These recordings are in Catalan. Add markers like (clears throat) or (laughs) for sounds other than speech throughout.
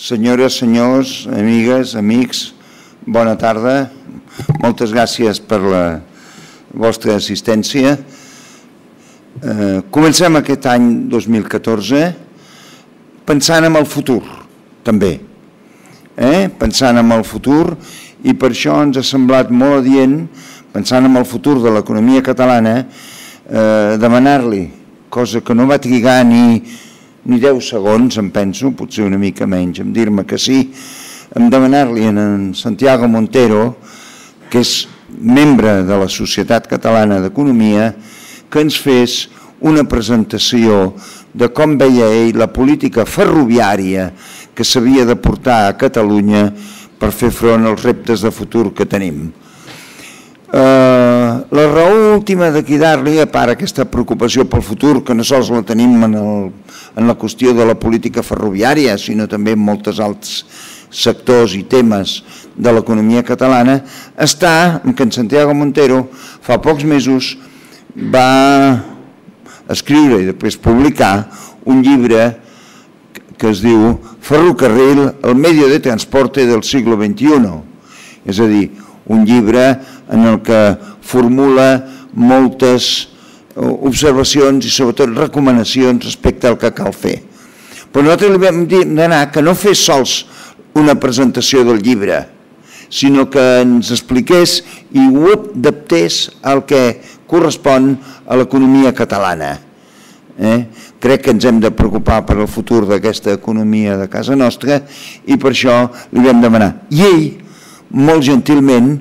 Senyores, senyors, amigues, amics, bona tarda. Moltes gràcies per la vostra assistència. Eh, comencem aquest any 2014 pensant en el futur, també. Eh? Pensant en el futur i per això ens ha semblat molt adient, pensant en el futur de l'economia catalana, eh, demanar-li, cosa que no va trigar ni ni 10 segons, em penso, potser una mica menys, em dir-me que sí, em demanar-li en Santiago Montero, que és membre de la Societat Catalana d'Economia, que ens fes una presentació de com veia ell la política ferroviària que s'havia de portar a Catalunya per fer front als reptes de futur que tenim. Uh, la raó última de cridar-li, a part aquesta preocupació pel futur, que no sols la tenim en, el, en la qüestió de la política ferroviària, sinó també en molts altres sectors i temes de l'economia catalana, està en que en Santiago Montero fa pocs mesos va escriure i després publicar un llibre que es diu Ferrocarril, el medio de transporte del siglo XXI. És a dir, un llibre en el que formula moltes eh, observacions i sobretot recomanacions respecte al que cal fer. Però nosaltres li vam dir d'anar que no fes sols una presentació del llibre, sinó que ens expliqués i ho adaptés al que correspon a l'economia catalana. Eh? Crec que ens hem de preocupar per al futur d'aquesta economia de casa nostra i per això li vam demanar. I ell, molt gentilment,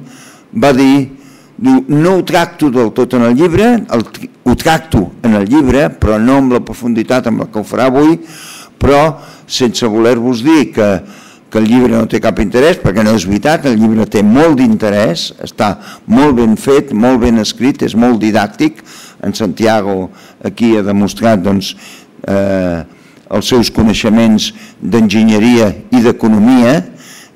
va dir, no ho tracto del tot en el llibre, el, ho tracto en el llibre, però no amb la profunditat amb la que ho farà avui, però sense voler-vos dir que, que el llibre no té cap interès, perquè no és veritat, el llibre té molt d'interès, està molt ben fet, molt ben escrit, és molt didàctic, en Santiago aquí ha demostrat doncs, eh, els seus coneixements d'enginyeria i d'economia,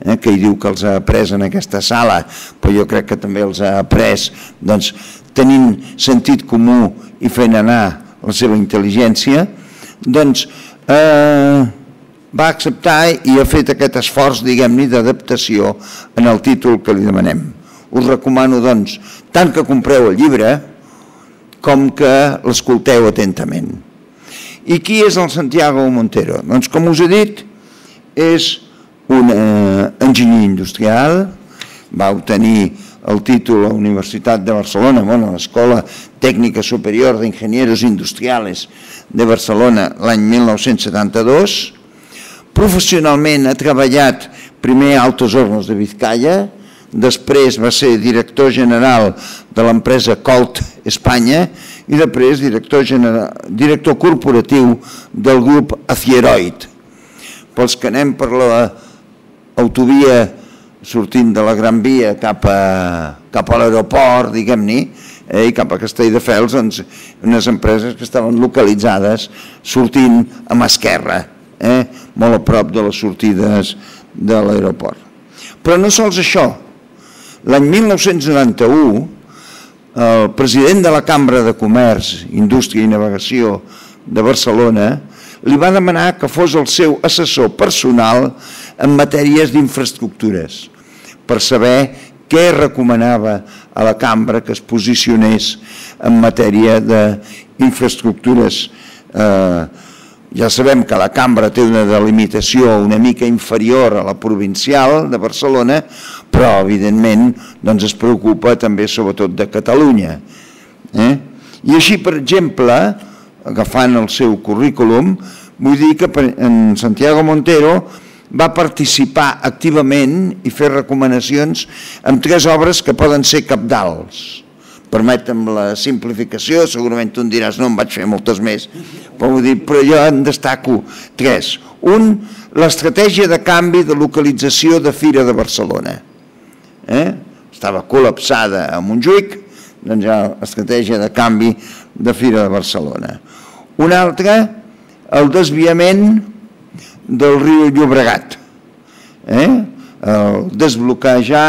eh, que ell diu que els ha après en aquesta sala, però jo crec que també els ha après doncs, tenint sentit comú i fent anar la seva intel·ligència, doncs eh, va acceptar i ha fet aquest esforç, diguem-ne, d'adaptació en el títol que li demanem. Us recomano, doncs, tant que compreu el llibre com que l'escolteu atentament. I qui és el Santiago Montero? Doncs, com us he dit, és un eh, enginyer industrial, va obtenir el títol a la Universitat de Barcelona, bueno, a l'Escola Tècnica Superior d'Ingenieros Industriales de Barcelona l'any 1972. Professionalment ha treballat primer a Altos Hornos de Vizcaya, després va ser director general de l'empresa Colt Espanya i després director, general, director corporatiu del grup Acieroid. Pels que anem per la autovia sortint de la Gran Via cap a, cap a l'aeroport, diguem-ne, eh, i cap a Castelldefels, doncs, unes empreses que estaven localitzades sortint a mà esquerra, eh, molt a prop de les sortides de l'aeroport. Però no sols això. L'any 1991, el president de la Cambra de Comerç, Indústria i Navegació de Barcelona li va demanar que fos el seu assessor personal en matèries d'infraestructures per saber què recomanava a la cambra que es posicionés en matèria d'infraestructures. Eh, ja sabem que la cambra té una delimitació una mica inferior a la provincial de Barcelona, però evidentment doncs es preocupa també sobretot de Catalunya. Eh? I així, per exemple, agafant el seu currículum, vull dir que en Santiago Montero va participar activament i fer recomanacions en tres obres que poden ser capdals. Permetem la simplificació, segurament tu em diràs no, em vaig fer moltes més, però, dir, però jo en destaco tres. Un, l'estratègia de canvi de localització de Fira de Barcelona. Eh? Estava col·lapsada a Montjuïc, doncs ha l'estratègia de canvi de Fira de Barcelona. Un altre, el desviament del riu Llobregat. Eh? El desbloquejar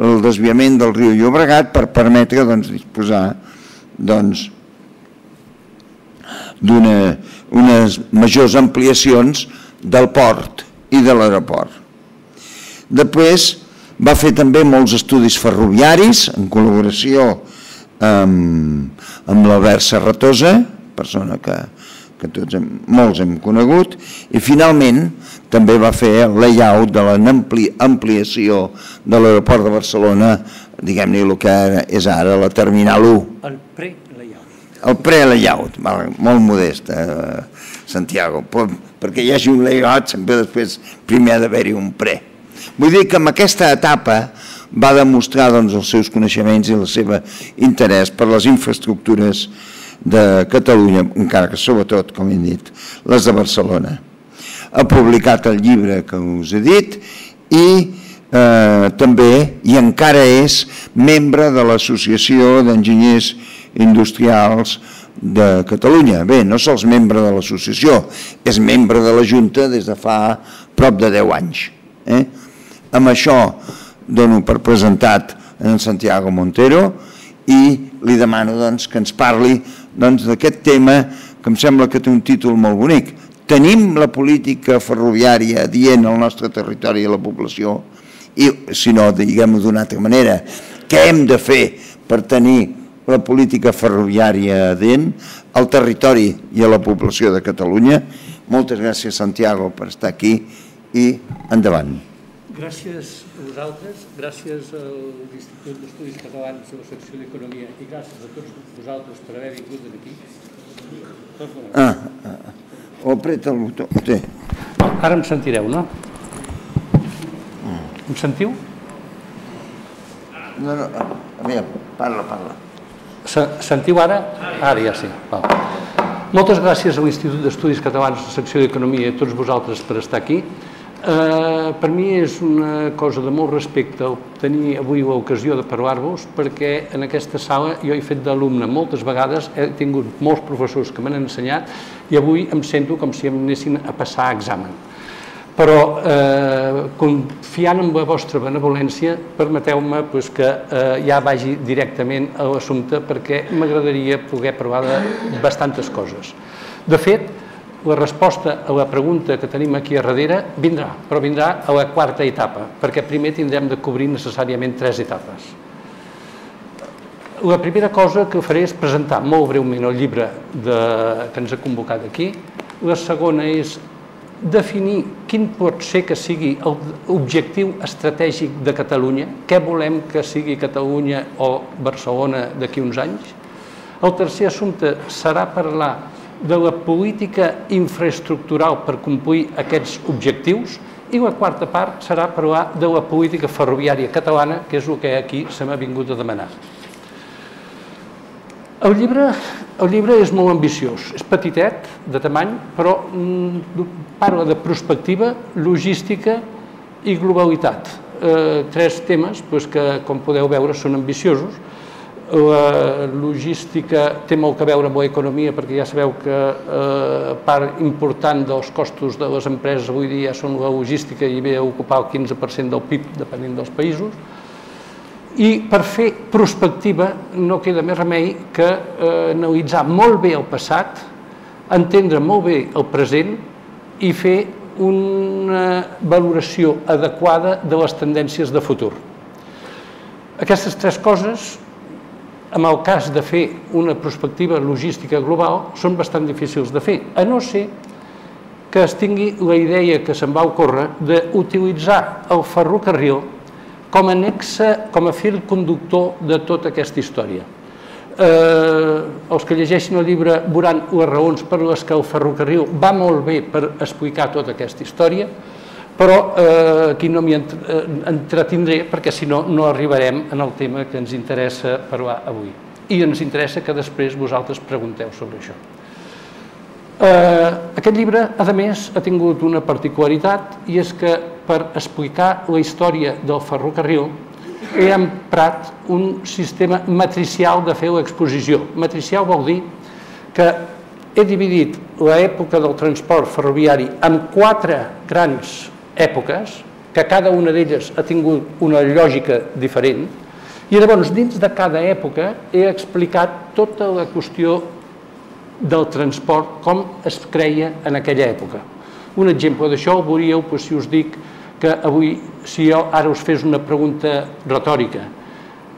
el desviament del riu Llobregat per permetre doncs, disposar doncs, d'unes majors ampliacions del port i de l'aeroport. Després va fer també molts estudis ferroviaris en col·laboració amb, amb l'Albert Serratosa, persona que, que tots hem, molts hem conegut, i finalment també va fer el layout de l'ampliació de l'aeroport de Barcelona, diguem-ne el que és ara la Terminal 1. El pre-layout. El pre-layout, molt modest, eh, Santiago, perquè hi hagi un layout sempre després primer ha d'haver-hi un pre. Vull dir que en aquesta etapa va demostrar doncs, els seus coneixements i el seu interès per les infraestructures de Catalunya, encara que sobretot, com he dit, les de Barcelona. Ha publicat el llibre que us he dit i eh, també, i encara és, membre de l'Associació d'Enginyers Industrials de Catalunya. Bé, no sols membre de l'associació, és membre de la Junta des de fa prop de 10 anys. Eh? Amb això dono per presentat en Santiago Montero i li demano doncs, que ens parli doncs, d'aquest tema que em sembla que té un títol molt bonic. Tenim la política ferroviària dient al nostre territori i a la població i, si no, diguem-ho d'una altra manera, què hem de fer per tenir la política ferroviària dient al territori i a la població de Catalunya. Moltes gràcies, Santiago, per estar aquí i endavant. Gràcies a vosaltres, gràcies a l'Institut d'Estudis Catalans de la secció d'Economia i gràcies a tots vosaltres per haver vingut aquí. Ah, ah, o apreta el botó. Sí. Ara em sentireu, no? Em sentiu? No, no, a mi, parla, parla. Sentiu ara? Ara ja sí. Val. Moltes gràcies a l'Institut d'Estudis Catalans de la secció d'Economia i a tots vosaltres per estar aquí. Eh, per mi és una cosa de molt respecte tenir avui l'ocasió de parlar-vos perquè en aquesta sala jo he fet d'alumne moltes vegades, he tingut molts professors que m'han ensenyat i avui em sento com si em anessin a passar examen. Però eh, confiant en la vostra benevolència, permeteu-me pues, que eh, ja vagi directament a l'assumpte perquè m'agradaria poder parlar de bastantes coses. De fet, la resposta a la pregunta que tenim aquí a darrere vindrà, però vindrà a la quarta etapa, perquè primer tindrem de cobrir necessàriament tres etapes. La primera cosa que faré és presentar molt breument el llibre de, que ens ha convocat aquí. La segona és definir quin pot ser que sigui l'objectiu estratègic de Catalunya, què volem que sigui Catalunya o Barcelona d'aquí uns anys. El tercer assumpte serà parlar de la política infraestructural per complir aquests objectius i la quarta part serà parlar de la política ferroviària catalana, que és el que aquí se m'ha vingut a demanar. El llibre, el llibre és molt ambiciós, és petitet de tamany, però mm, parla de prospectiva, logística i globalitat. Eh, tres temes doncs, que, com podeu veure, són ambiciosos, la logística té molt a veure amb l'economia perquè ja sabeu que eh, part important dels costos de les empreses avui dia són la logística i ve a ocupar el 15% del PIB depenent dels països i per fer prospectiva no queda més remei que eh, analitzar molt bé el passat, entendre molt bé el present i fer una valoració adequada de les tendències de futur. Aquestes tres coses en el cas de fer una perspectiva logística global, són bastant difícils de fer, a no ser que es tingui la idea que se'n va ocórrer d'utilitzar el ferrocarril com a nexe, com a fil conductor de tota aquesta història. Eh, els que llegeixin el llibre veuran les raons per les que el ferrocarril va molt bé per explicar tota aquesta història, però eh, aquí no m'hi eh, entretindré perquè si no, no arribarem en el tema que ens interessa parlar avui. I ens interessa que després vosaltres pregunteu sobre això. Eh, aquest llibre, a més, ha tingut una particularitat i és que per explicar la història del ferrocarril he emprat un sistema matricial de fer l'exposició. Matricial vol dir que he dividit l'època del transport ferroviari en quatre grans èpoques, que cada una d'elles ha tingut una lògica diferent, i llavors dins de cada època he explicat tota la qüestió del transport, com es creia en aquella època. Un exemple d'això el veuríeu doncs, si us dic que avui, si jo ara us fes una pregunta retòrica,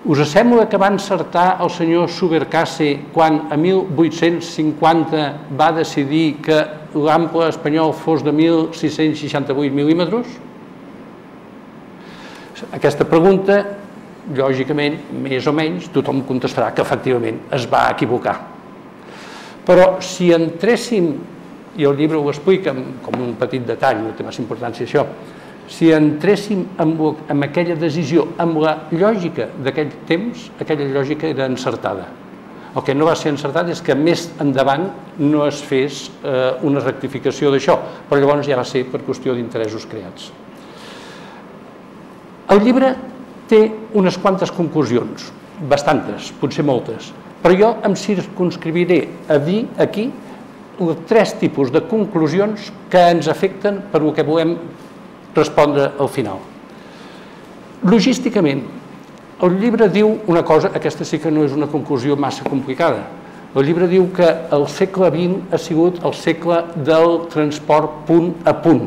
us sembla que va encertar el senyor Subercase quan a 1850 va decidir que l'ample espanyol fos de 1.668 mil·límetres? Aquesta pregunta, lògicament, més o menys, tothom contestarà que efectivament es va equivocar. Però si entréssim, i el llibre ho explica com un petit detall, no té massa importància això, si entréssim amb, amb aquella decisió, amb la lògica d'aquell temps, aquella lògica era encertada. El que no va ser encertat és que més endavant no es fes eh, una rectificació d'això, però llavors ja va ser per qüestió d'interessos creats. El llibre té unes quantes conclusions, bastantes, potser moltes, però jo em circunscriviré a dir aquí tres tipus de conclusions que ens afecten per el que volem respondre al final. Logísticament, el llibre diu una cosa, aquesta sí que no és una conclusió massa complicada, el llibre diu que el segle XX ha sigut el segle del transport punt a punt.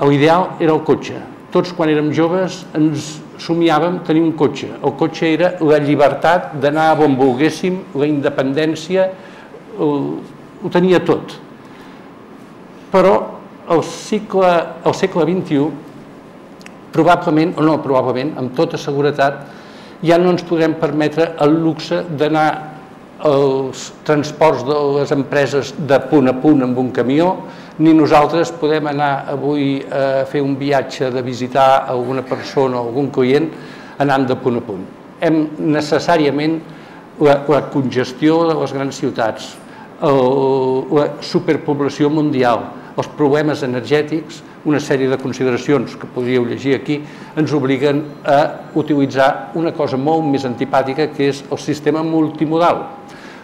L'ideal era el cotxe, tots quan érem joves ens somiàvem tenir un cotxe. El cotxe era la llibertat d'anar on volguéssim, la independència, ho tenia tot. Però el, cicle, el segle XXI, probablement, o no probablement, amb tota seguretat, ja no ens podrem permetre el luxe d'anar els transports de les empreses de punt a punt amb un camió, ni nosaltres podem anar avui a fer un viatge de visitar alguna persona o algun client anant de punt a punt. Hem necessàriament la, la congestió de les grans ciutats, la superpoblació mundial, els problemes energètics, una sèrie de consideracions que podríeu llegir aquí, ens obliguen a utilitzar una cosa molt més antipàtica que és el sistema multimodal.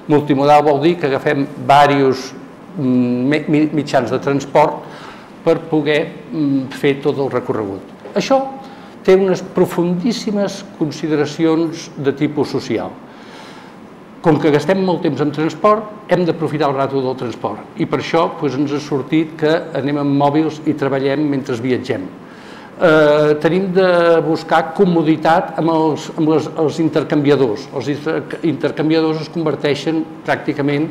Multimodal vol dir que agafem diversos Mm, mitjans de transport per poder mm, fer tot el recorregut. Això té unes profundíssimes consideracions de tipus social. Com que gastem molt temps en transport, hem d'aprofitar el rato del transport i per això doncs, ens ha sortit que anem amb mòbils i treballem mentre viatgem. Eh, tenim de buscar comoditat amb, els, amb les, els intercanviadors. Els intercanviadors es converteixen pràcticament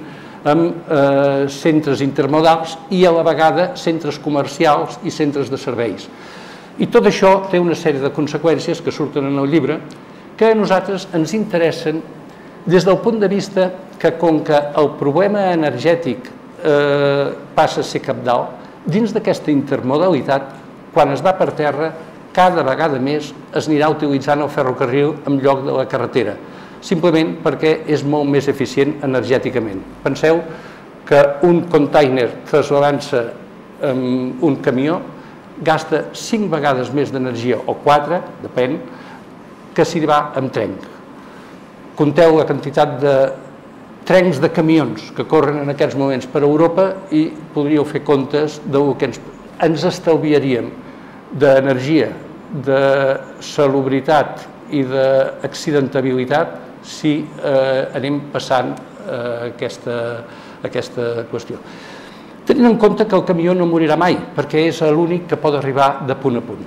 amb eh, centres intermodals i a la vegada centres comercials i centres de serveis. I tot això té una sèrie de conseqüències que surten en el llibre que a nosaltres ens interessen des del punt de vista que com que el problema energètic eh, passa a ser capdalt, dins d'aquesta intermodalitat, quan es va per terra, cada vegada més es anirà utilitzant el ferrocarril en lloc de la carretera simplement perquè és molt més eficient energèticament. Penseu que un container trasladant-se amb un camió gasta 5 vegades més d'energia, o 4, depèn, que si va amb trenc. Conteu la quantitat de trencs de camions que corren en aquests moments per Europa i podríeu fer comptes del que ens, ens estalviaríem d'energia, de salubritat i d'accidentabilitat si eh, anem passant eh, aquesta, aquesta qüestió. Tenint en compte que el camió no morirà mai, perquè és l'únic que pot arribar de punt a punt.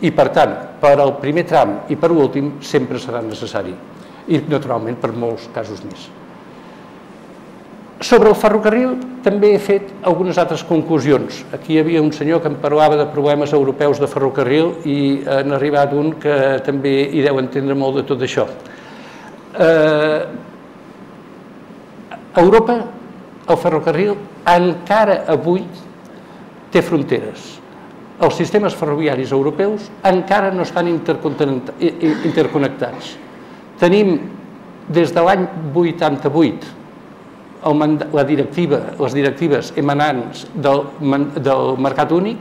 I, per tant, per al primer tram i per l'últim sempre serà necessari. I, naturalment, per molts casos més. Sobre el ferrocarril també he fet algunes altres conclusions. Aquí hi havia un senyor que em parlava de problemes europeus de ferrocarril i han arribat un que també hi deu entendre molt de tot això eh, Europa, el ferrocarril, encara avui té fronteres. Els sistemes ferroviaris europeus encara no estan interconnectats. Tenim des de l'any 88 el, la directiva, les directives emanants del, del mercat únic,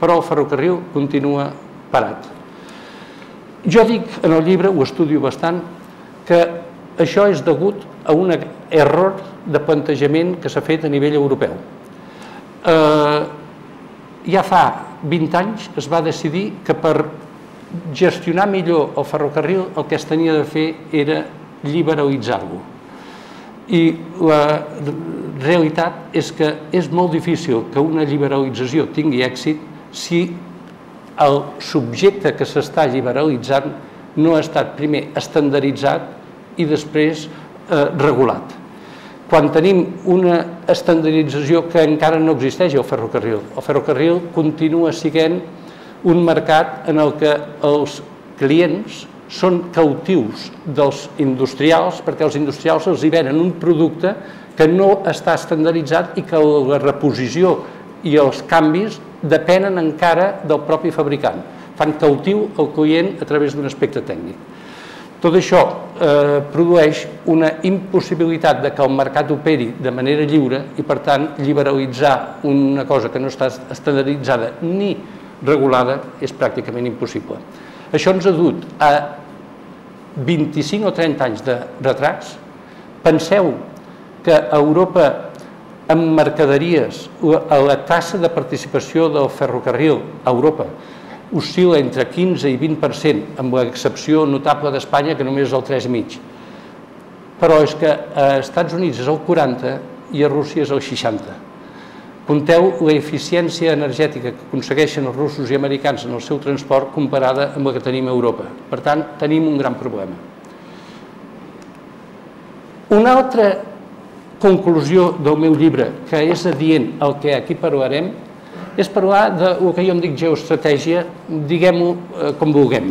però el ferrocarril continua parat. Jo dic en el llibre, ho estudio bastant, que això és degut a un error de plantejament que s'ha fet a nivell europeu. Eh, ja fa 20 anys es va decidir que per gestionar millor el ferrocarril el que es tenia de fer era liberalitzar-lo. I la realitat és que és molt difícil que una liberalització tingui èxit si el subjecte que s'està liberalitzant no ha estat primer estandarditzat i després eh, regulat. Quan tenim una estandardització que encara no existeix al ferrocarril, el ferrocarril continua sent un mercat en el que els clients són cautius dels industrials perquè els industrials els hi venen un producte que no està estandarditzat i que la reposició i els canvis depenen encara del propi fabricant. Fan cautiu el client a través d'un aspecte tècnic. Tot això eh, produeix una impossibilitat de que el mercat operi de manera lliure i, per tant, liberalitzar una cosa que no està estandarditzada ni regulada és pràcticament impossible. Això ens ha dut a 25 o 30 anys de retrats. Penseu que a Europa amb mercaderies, la tassa de participació del ferrocarril a Europa oscil·la entre 15 i 20%, amb l'excepció notable d'Espanya, que només és el 3,5%. Però és que a Estats Units és el 40% i a Rússia és el 60%. Compteu la eficiència energètica que aconsegueixen els russos i americans en el seu transport comparada amb la que tenim a Europa. Per tant, tenim un gran problema. Una altra conclusió del meu llibre, que és adient el que aquí parlarem, és parlar del que jo em dic geoestratègia, diguem-ho eh, com vulguem.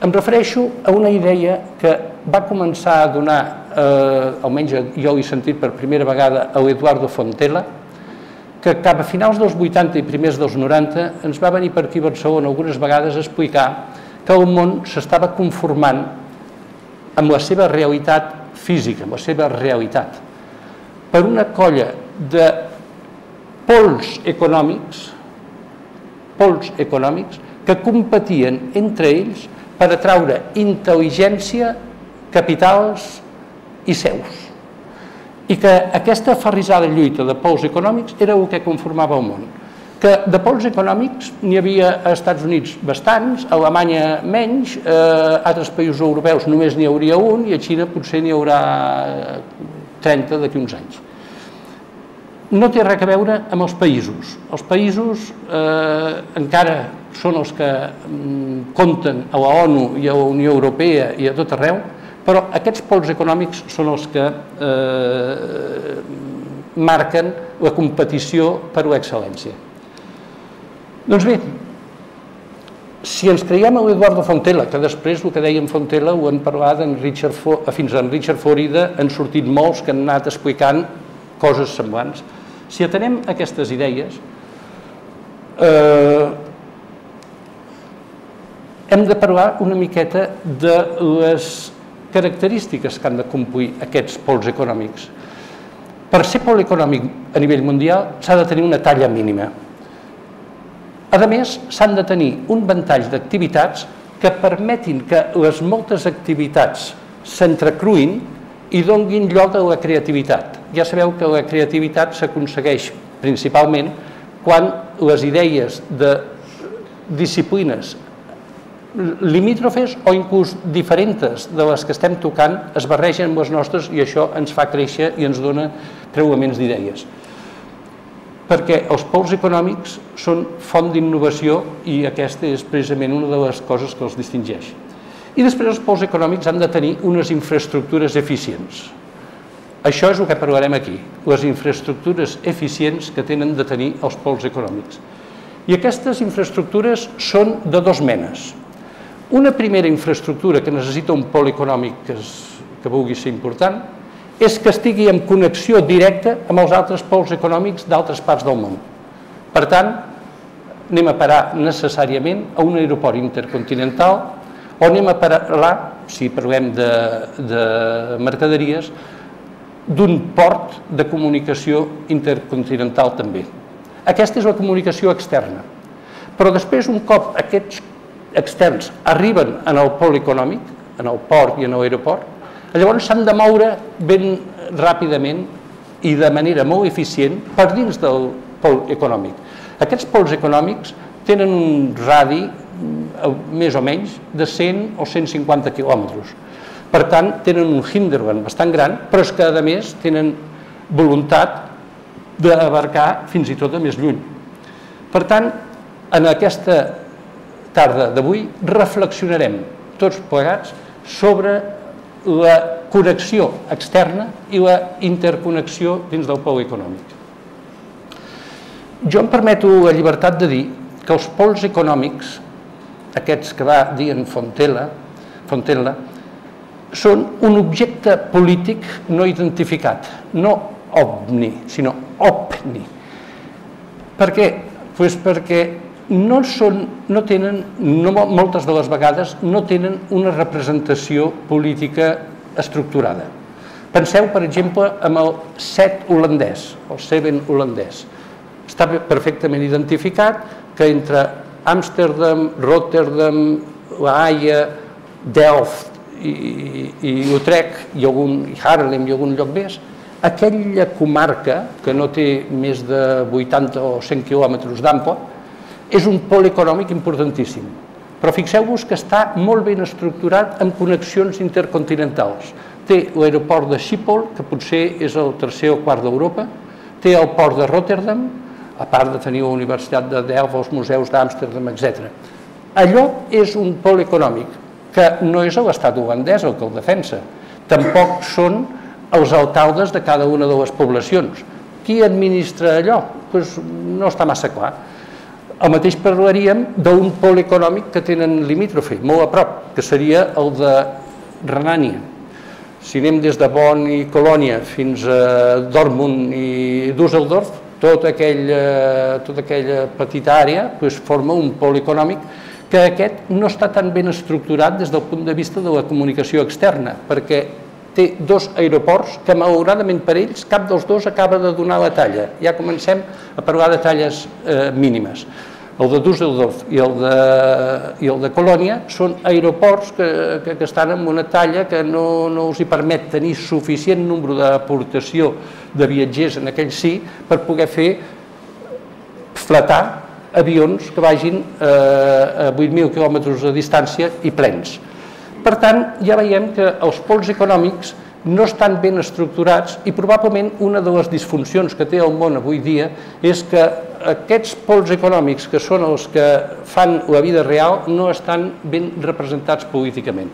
Em refereixo a una idea que va començar a donar, eh, almenys jo l'he sentit per primera vegada, a l'Eduardo Fontela, que cap a finals dels 80 i primers dels 90 ens va venir per aquí a Barcelona algunes vegades a explicar que el món s'estava conformant amb la seva realitat física, amb la seva realitat, per una colla de pols econòmics, pols econòmics que competien entre ells per atraure intel·ligència, capitals i seus i que aquesta aferrissada lluita de pols econòmics era el que conformava el món. Que de pols econòmics n'hi havia a Estats Units bastants, a Alemanya menys, a altres països europeus només n'hi hauria un i a Xina potser n'hi haurà 30 d'aquí uns anys. No té res a veure amb els països. Els països eh, encara són els que mm, compten a la ONU i a la Unió Europea i a tot arreu, però aquests pols econòmics són els que eh, marquen la competició per l'excel·lència. Doncs bé, si ens creiem a l'Eduardo Fontela, que després el que deia en Fontela ho han parlat en Richard For, fins en Richard Forida, han sortit molts que han anat explicant coses semblants. Si atenem aquestes idees, eh, hem de parlar una miqueta de les característiques que han de complir aquests pols econòmics. Per ser pol econòmic a nivell mundial s'ha de tenir una talla mínima. A més, s'han de tenir un ventall d'activitats que permetin que les moltes activitats s'entrecruïn i donguin lloc a la creativitat. Ja sabeu que la creativitat s'aconsegueix principalment quan les idees de disciplines limítrofes o inclús diferents de les que estem tocant es barregen amb les nostres i això ens fa créixer i ens dona creuaments d'idees. Perquè els pols econòmics són font d'innovació i aquesta és precisament una de les coses que els distingeix. I després els pols econòmics han de tenir unes infraestructures eficients. Això és el que parlarem aquí, les infraestructures eficients que tenen de tenir els pols econòmics. I aquestes infraestructures són de dos menes. Una primera infraestructura que necessita un pol econòmic que, es, que vulgui ser important és que estigui en connexió directa amb els altres pols econòmics d'altres parts del món. Per tant, anem a parar necessàriament a un aeroport intercontinental o anem a parar, si parlem de, de mercaderies, d'un port de comunicació intercontinental també. Aquesta és la comunicació externa. Però després, un cop aquests externs arriben en el pol econòmic, en el port i en l'aeroport, llavors s'han de moure ben ràpidament i de manera molt eficient per dins del pol econòmic. Aquests pols econòmics tenen un radi eh, més o menys de 100 o 150 quilòmetres. Per tant, tenen un hinderland bastant gran, però és que, a més, tenen voluntat d'abarcar fins i tot de més lluny. Per tant, en aquesta tarda d'avui reflexionarem tots plegats sobre la connexió externa i la interconnexió dins del pol econòmic. Jo em permeto la llibertat de dir que els pols econòmics, aquests que va dir en Fontella, Fontella són un objecte polític no identificat, no ovni, sinó opni. Per què? Pues perquè no, són, no tenen, no, moltes de les vegades, no tenen una representació política estructurada. Penseu, per exemple, amb el set holandès, el seven holandès. Està perfectament identificat que entre Amsterdam, Rotterdam, La Haia, Delft i, i Utrecht i, algun, i Haarlem i algun lloc més, aquella comarca, que no té més de 80 o 100 quilòmetres d'ample, és un pol econòmic importantíssim. Però fixeu-vos que està molt ben estructurat amb connexions intercontinentals. Té l'aeroport de Schiphol, que potser és el tercer o quart d'Europa, té el port de Rotterdam, a part de tenir la Universitat de Delft, els museus d'Amsterdam, etc. Allò és un pol econòmic que no és l'estat holandès el que el defensa, tampoc són els alcaldes de cada una de les poblacions. Qui administra allò? Pues no està massa clar. El mateix parlaríem d'un pol econòmic que tenen limítrofe, molt a prop, que seria el de Renània. Si anem des de Bonn i Colònia fins a Dortmund i Düsseldorf, tota aquella, tota aquella petita àrea doncs, forma un pol econòmic que aquest no està tan ben estructurat des del punt de vista de la comunicació externa, perquè té dos aeroports que malauradament per ells cap dels dos acaba de donar la talla. Ja comencem a parlar de talles eh, mínimes el de Düsseldorf i el de, i el de Colònia són aeroports que, que, que estan en una talla que no, no us hi permet tenir suficient nombre d'aportació de viatgers en aquell sí per poder fer flatar avions que vagin eh, a 8.000 quilòmetres de distància i plens. Per tant, ja veiem que els pols econòmics no estan ben estructurats i probablement una de les disfuncions que té el món avui dia és que aquests pols econòmics que són els que fan la vida real no estan ben representats políticament.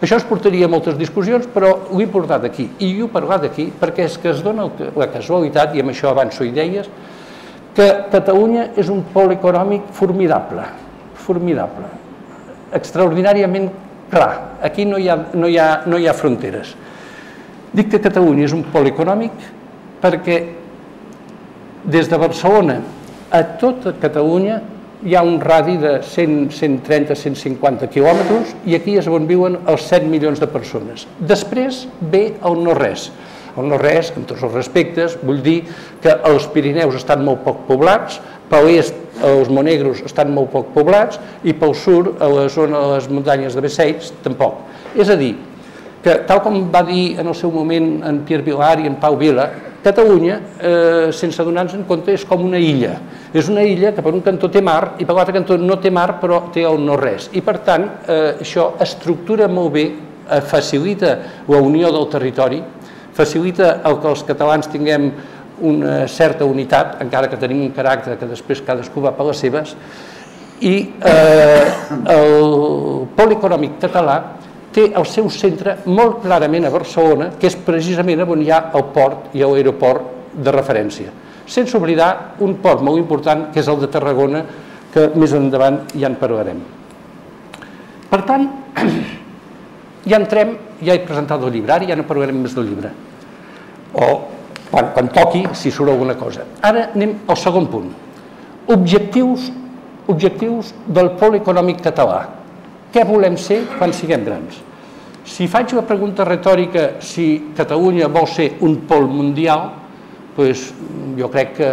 Això es portaria a moltes discussions, però ho he portat aquí, i ho he parlat aquí perquè és que es dona la casualitat, i amb això avanço idees, que Catalunya és un pol econòmic formidable, formidable, extraordinàriament clar. Aquí no hi ha, no hi ha, no hi ha fronteres. Dic que Catalunya és un pol econòmic perquè des de Barcelona a tota Catalunya hi ha un radi de 100, 130, 150 quilòmetres i aquí és on viuen els 7 milions de persones. Després ve el no-res. El no-res, en tots els respectes, vull dir que els Pirineus estan molt poc poblats, per l'est els Monegros estan molt poc poblats i pel sud, a la zona de les muntanyes de Besseig, tampoc. És a dir, que tal com va dir en el seu moment en Pierre Vilar i en Pau Vila, Catalunya, eh, sense donar-nos en compte, és com una illa. És una illa que per un cantó té mar i per l'altre cantó no té mar però té el no res. I per tant, eh, això estructura molt bé, eh, facilita la unió del territori, facilita el que els catalans tinguem una certa unitat, encara que tenim un caràcter que després cadascú va per les seves, i eh, el pol econòmic català té el seu centre molt clarament a Barcelona, que és precisament on hi ha el port i l'aeroport de referència. Sense oblidar un port molt important, que és el de Tarragona, que més endavant ja en parlarem. Per tant, (clears throat) ja entrem, ja he presentat el llibre, ara ja no parlarem més del llibre. O quan, quan toqui, si surt alguna cosa. Ara anem al segon punt. Objectius, objectius del pol econòmic català. Què volem ser quan siguem grans? Si faig la pregunta retòrica si Catalunya vol ser un pol mundial, doncs jo crec que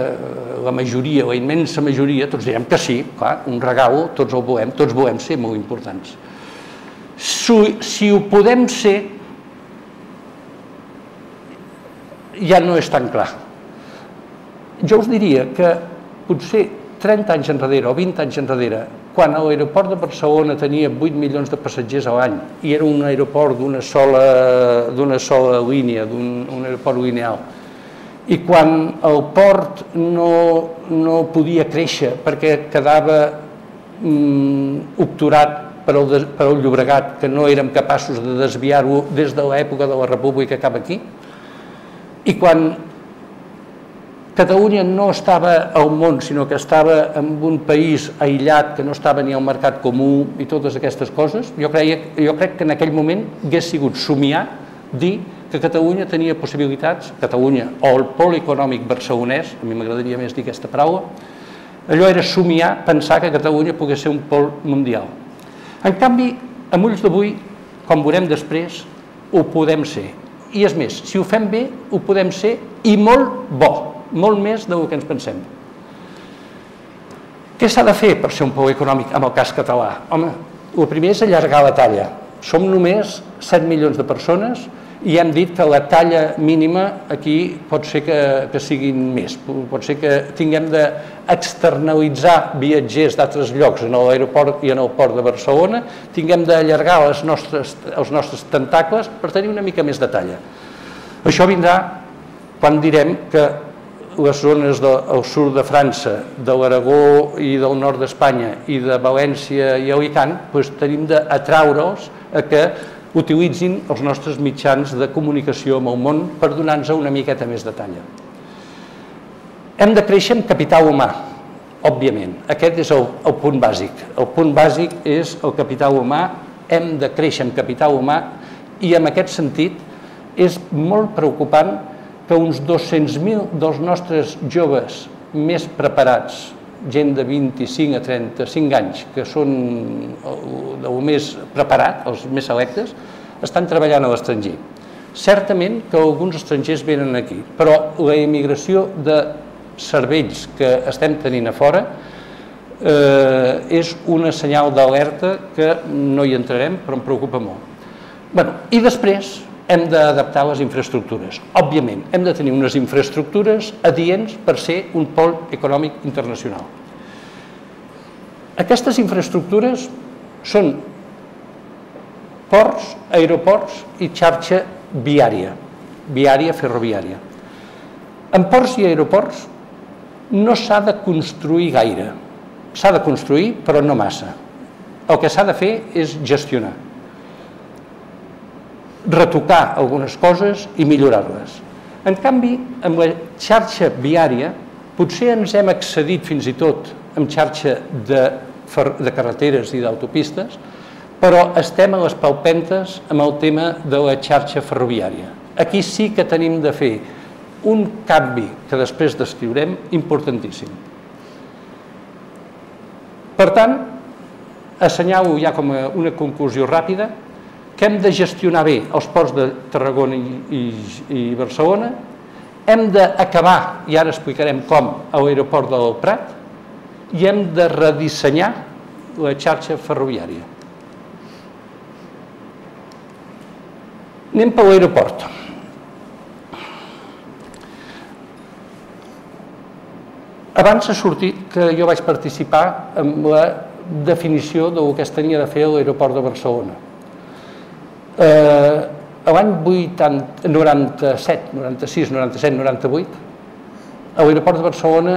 la majoria, la immensa majoria, tots direm que sí, clar, un regal, tots el volem, tots volem ser molt importants. Si, si ho podem ser, ja no és tan clar. Jo us diria que potser 30 anys enrere o 20 anys enrere quan l'aeroport de Barcelona tenia 8 milions de passatgers a l'any i era un aeroport d'una sola, sola línia, d'un un aeroport lineal, i quan el port no, no podia créixer perquè quedava mm, obturat per al, per al Llobregat, que no érem capaços de desviar-ho des de l'època de la República cap aquí, i quan Catalunya no estava al món, sinó que estava en un país aïllat, que no estava ni al mercat comú i totes aquestes coses, jo, creia, jo crec que en aquell moment hagués sigut somiar dir que Catalunya tenia possibilitats, Catalunya o el pol econòmic barcelonès, a mi m'agradaria més dir aquesta paraula, allò era somiar pensar que Catalunya pogués ser un pol mundial. En canvi, amb ulls d'avui, com veurem després, ho podem ser. I és més, si ho fem bé, ho podem ser i molt bo, molt més del que ens pensem. Què s'ha de fer per ser un pol econòmic amb el cas català? Home, el primer és allargar la talla. Som només 7 milions de persones, i hem dit que la talla mínima aquí pot ser que, que siguin més, pot ser que tinguem d'externalitzar viatgers d'altres llocs en l'aeroport i en el port de Barcelona, tinguem d'allargar els nostres, els nostres tentacles per tenir una mica més de talla. Això vindrà quan direm que les zones del sud de França, de l'Aragó i del nord d'Espanya i de València i Alicant, doncs tenim d'atraure'ls a que utilitzin els nostres mitjans de comunicació amb el món per donar-nos una miqueta més de talla. Hem de créixer en capital humà, òbviament. Aquest és el, el punt bàsic. El punt bàsic és el capital humà, hem de créixer en capital humà i en aquest sentit és molt preocupant que uns 200.000 dels nostres joves més preparats gent de 25 a 35 anys, que són el més preparat, els més selectes, estan treballant a l'estranger. Certament que alguns estrangers venen aquí, però la immigració de cervells que estem tenint a fora eh, és una senyal d'alerta que no hi entrarem, però em preocupa molt. Bueno, I després hem d'adaptar les infraestructures. Òbviament, hem de tenir unes infraestructures adients per ser un pol econòmic internacional. Aquestes infraestructures són ports, aeroports i xarxa viària, viària ferroviària. En ports i aeroports no s'ha de construir gaire. S'ha de construir, però no massa. El que s'ha de fer és gestionar retocar algunes coses i millorar-les. En canvi, amb la xarxa viària, potser ens hem accedit fins i tot amb xarxa de, de carreteres i d'autopistes, però estem a les palpentes amb el tema de la xarxa ferroviària. Aquí sí que tenim de fer un canvi que després descriurem importantíssim. Per tant, assenyalo ja com a una conclusió ràpida que hem de gestionar bé els ports de Tarragona i, i, i Barcelona, hem d'acabar, i ara explicarem com, a l'aeroport del Prat, i hem de redissenyar la xarxa ferroviària. Anem per l'aeroport. Abans ha sortit que jo vaig participar en la definició del que es tenia de fer l'aeroport de Barcelona. Eh, L'any 97, 96, 97, 98, l'aeroport de Barcelona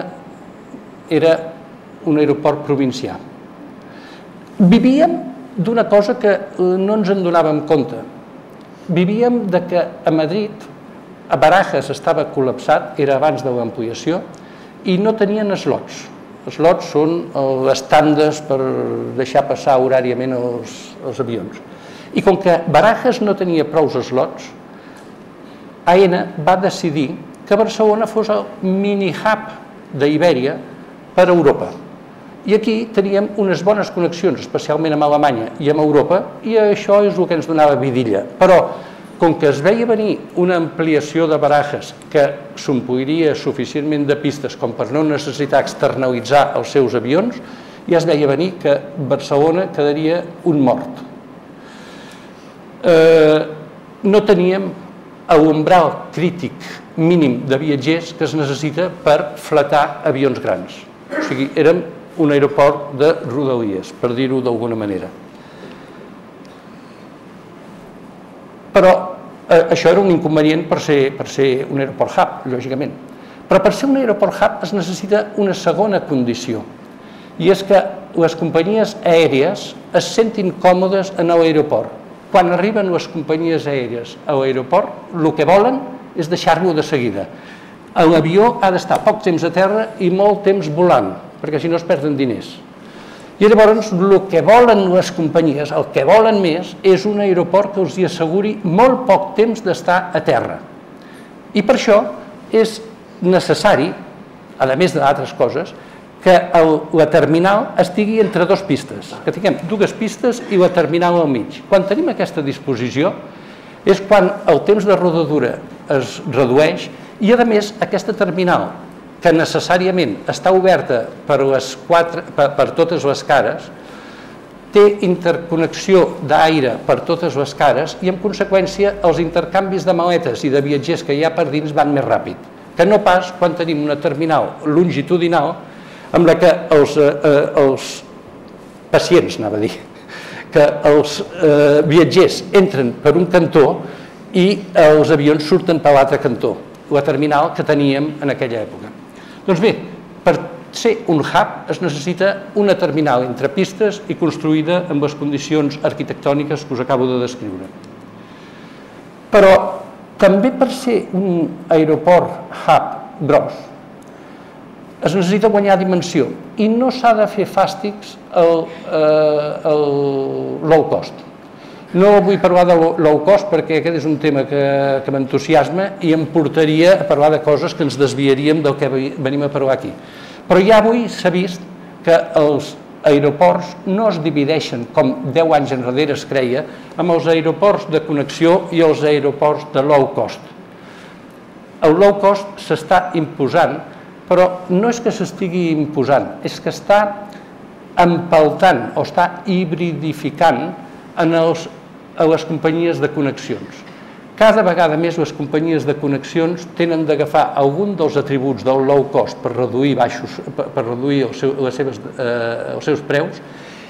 era un aeroport provincià. Vivíem d'una cosa que no ens en donàvem compte. Vivíem de que a Madrid, a Barajas estava col·lapsat, era abans de l'ampliació, i no tenien slots. Slots són les tandes per deixar passar horàriament els, els avions. I com que Barajas no tenia prou slots, AENA va decidir que Barcelona fos el mini-hub d'Ibèria per a Europa. I aquí teníem unes bones connexions, especialment amb Alemanya i amb Europa, i això és el que ens donava vidilla. Però, com que es veia venir una ampliació de barajes que s'ompliria suficientment de pistes com per no necessitar externalitzar els seus avions, ja es veia venir que Barcelona quedaria un mort eh, no teníem l'umbral crític mínim de viatgers que es necessita per flatar avions grans. O sigui, érem un aeroport de rodalies, per dir-ho d'alguna manera. Però eh, això era un inconvenient per ser, per ser un aeroport hub, lògicament. Però per ser un aeroport hub es necessita una segona condició, i és que les companyies aèries es sentin còmodes en l'aeroport. Quan arriben les companyies aèries a l'aeroport, el que volen és deixar-lo de seguida. L'avió ha d'estar poc temps a terra i molt temps volant, perquè si no es perden diners. I llavors el que volen les companyies, el que volen més, és un aeroport que els hi asseguri molt poc temps d'estar a terra. I per això és necessari, a més d'altres coses, que el, la terminal estigui entre dues pistes, que tinguem dues pistes i la terminal al mig. Quan tenim aquesta disposició és quan el temps de rodadura es redueix i, a més, aquesta terminal, que necessàriament està oberta per, les quatre, per, per totes les cares, té interconnexió d'aire per totes les cares i, en conseqüència, els intercanvis de maletes i de viatgers que hi ha per dins van més ràpid, que no pas quan tenim una terminal longitudinal amb la que els, eh, eh, els pacients, anava a dir, que els eh, viatgers entren per un cantó i els avions surten per l'altre cantó, la terminal que teníem en aquella època. Doncs bé, per ser un hub es necessita una terminal entre pistes i construïda amb les condicions arquitectòniques que us acabo de descriure. Però també per ser un aeroport hub gros, es necessita guanyar dimensió i no s'ha de fer fàstics el, eh, el low cost. No vull parlar de low cost perquè aquest és un tema que, que m'entusiasma i em portaria a parlar de coses que ens desviaríem del que venim a parlar aquí. Però ja avui s'ha vist que els aeroports no es divideixen, com 10 anys enrere es creia, amb els aeroports de connexió i els aeroports de low cost. El low cost s'està imposant però no és que s'estigui imposant, és que està empaltant o està hibridificant en els, a les companyies de connexions. Cada vegada més les companyies de connexions tenen d'agafar algun dels atributs del low cost per reduir, baixos, per reduir el seu, les seves, eh, els seus preus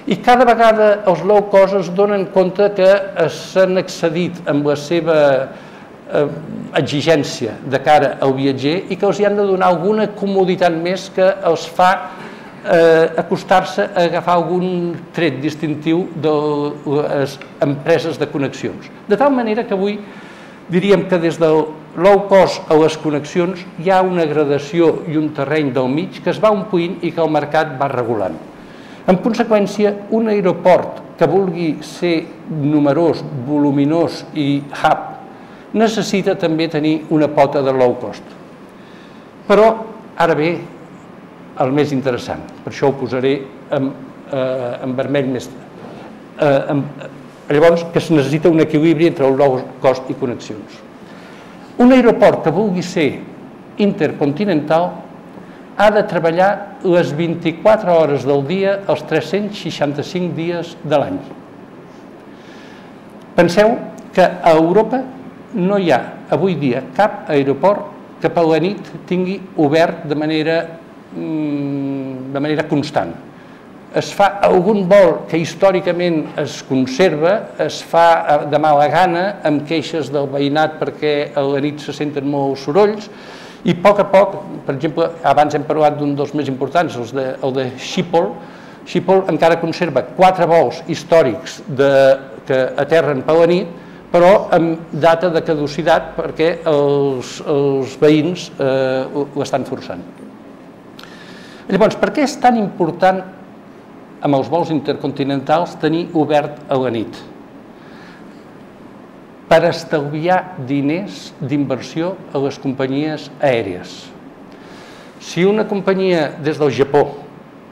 i cada vegada els low cost es donen compte que s'han excedit amb la seva eh, exigència de cara al viatger i que els hi han de donar alguna comoditat més que els fa eh, acostar-se a agafar algun tret distintiu de les empreses de connexions. De tal manera que avui diríem que des del low cost a les connexions hi ha una gradació i un terreny del mig que es va omplint i que el mercat va regulant. En conseqüència, un aeroport que vulgui ser numerós, voluminós i hub necessita també tenir una pota de low cost. Però, ara ve el més interessant, per això ho posaré en, eh, en vermell més... Eh, en, llavors, que es necessita un equilibri entre el low cost i connexions. Un aeroport que vulgui ser intercontinental ha de treballar les 24 hores del dia els 365 dies de l'any. Penseu que a Europa no hi ha avui dia cap aeroport que per la nit tingui obert de manera, mm, de manera constant. Es fa algun vol que històricament es conserva, es fa eh, de mala gana, amb queixes del veïnat perquè a la nit se senten molts sorolls, i a poc a poc, per exemple, abans hem parlat d'un dels més importants, el de, el de Schiphol, Schiphol encara conserva quatre vols històrics de, que aterren per la nit, però amb data de caducitat perquè els, els veïns eh, ho, ho estan forçant. Llavors, per què és tan important amb els vols intercontinentals tenir obert a la nit? Per estalviar diners d'inversió a les companyies aèries. Si una companyia des del Japó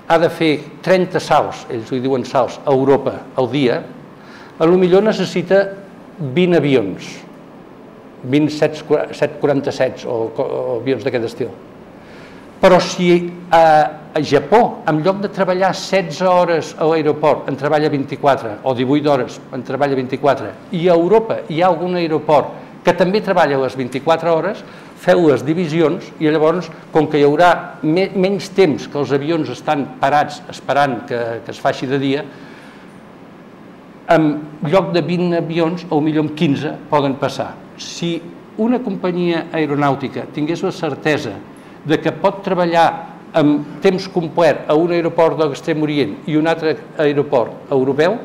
ha de fer 30 salts, ells ho diuen salts, a Europa al dia, a lo millor necessita 20 avions, 20 747 o, o avions d'aquest estil. Però si a, a Japó, en lloc de treballar 16 hores a l'aeroport, en treballa 24, o 18 hores, en treballa 24, i a Europa hi ha algun aeroport que també treballa les 24 hores, feu les divisions i llavors, com que hi haurà me, menys temps que els avions estan parats esperant que, que es faci de dia, en lloc de 20 avions, o millor amb 15 poden passar. Si una companyia aeronàutica tingués la certesa de que pot treballar amb temps complet a un aeroport de l'Extrem Orient i un altre aeroport europeu,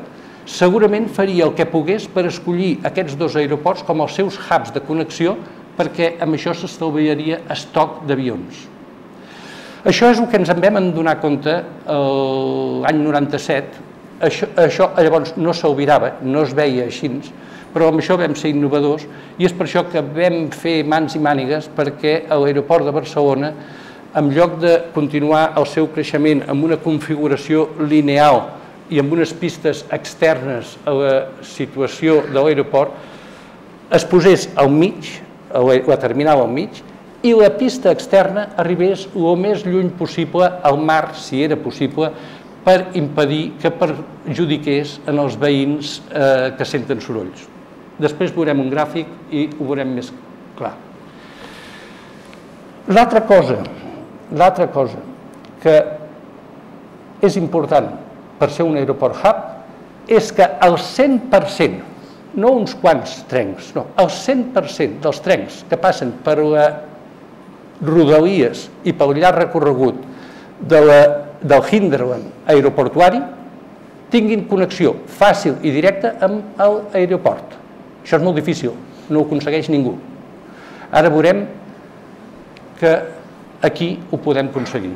segurament faria el que pogués per escollir aquests dos aeroports com els seus hubs de connexió perquè amb això s'estalviaria estoc d'avions. Això és el que ens en vam donar compte l'any 97. Això, això llavors no s'albirava, no es veia així, però amb això vam ser innovadors i és per això que vam fer mans i mànigues perquè a l'aeroport de Barcelona, en lloc de continuar el seu creixement amb una configuració lineal i amb unes pistes externes a la situació de l'aeroport, es posés al mig, la terminal al mig, i la pista externa arribés el més lluny possible al mar, si era possible, per impedir que perjudiqués en els veïns eh, que senten sorolls. Després veurem un gràfic i ho veurem més clar. L'altra cosa, l'altra cosa que és important per ser un aeroport hub és que el 100%, no uns quants trens, no, el 100% dels trens que passen per la rodalies i pel llarg recorregut de la, del Hinderland aeroportuari tinguin connexió fàcil i directa amb l'aeroport. Això és molt difícil, no ho aconsegueix ningú. Ara veurem que aquí ho podem aconseguir.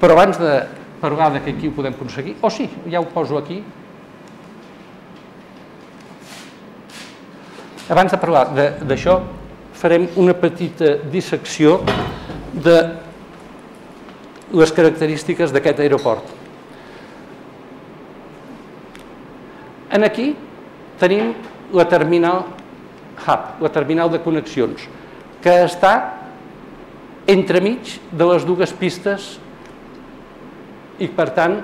Però abans de parlar de que aquí ho podem aconseguir, o oh, sí, ja ho poso aquí, abans de parlar d'això, farem una petita dissecció de les característiques d'aquest aeroport. En aquí tenim la terminal hub, la terminal de connexions, que està entremig de les dues pistes i, per tant,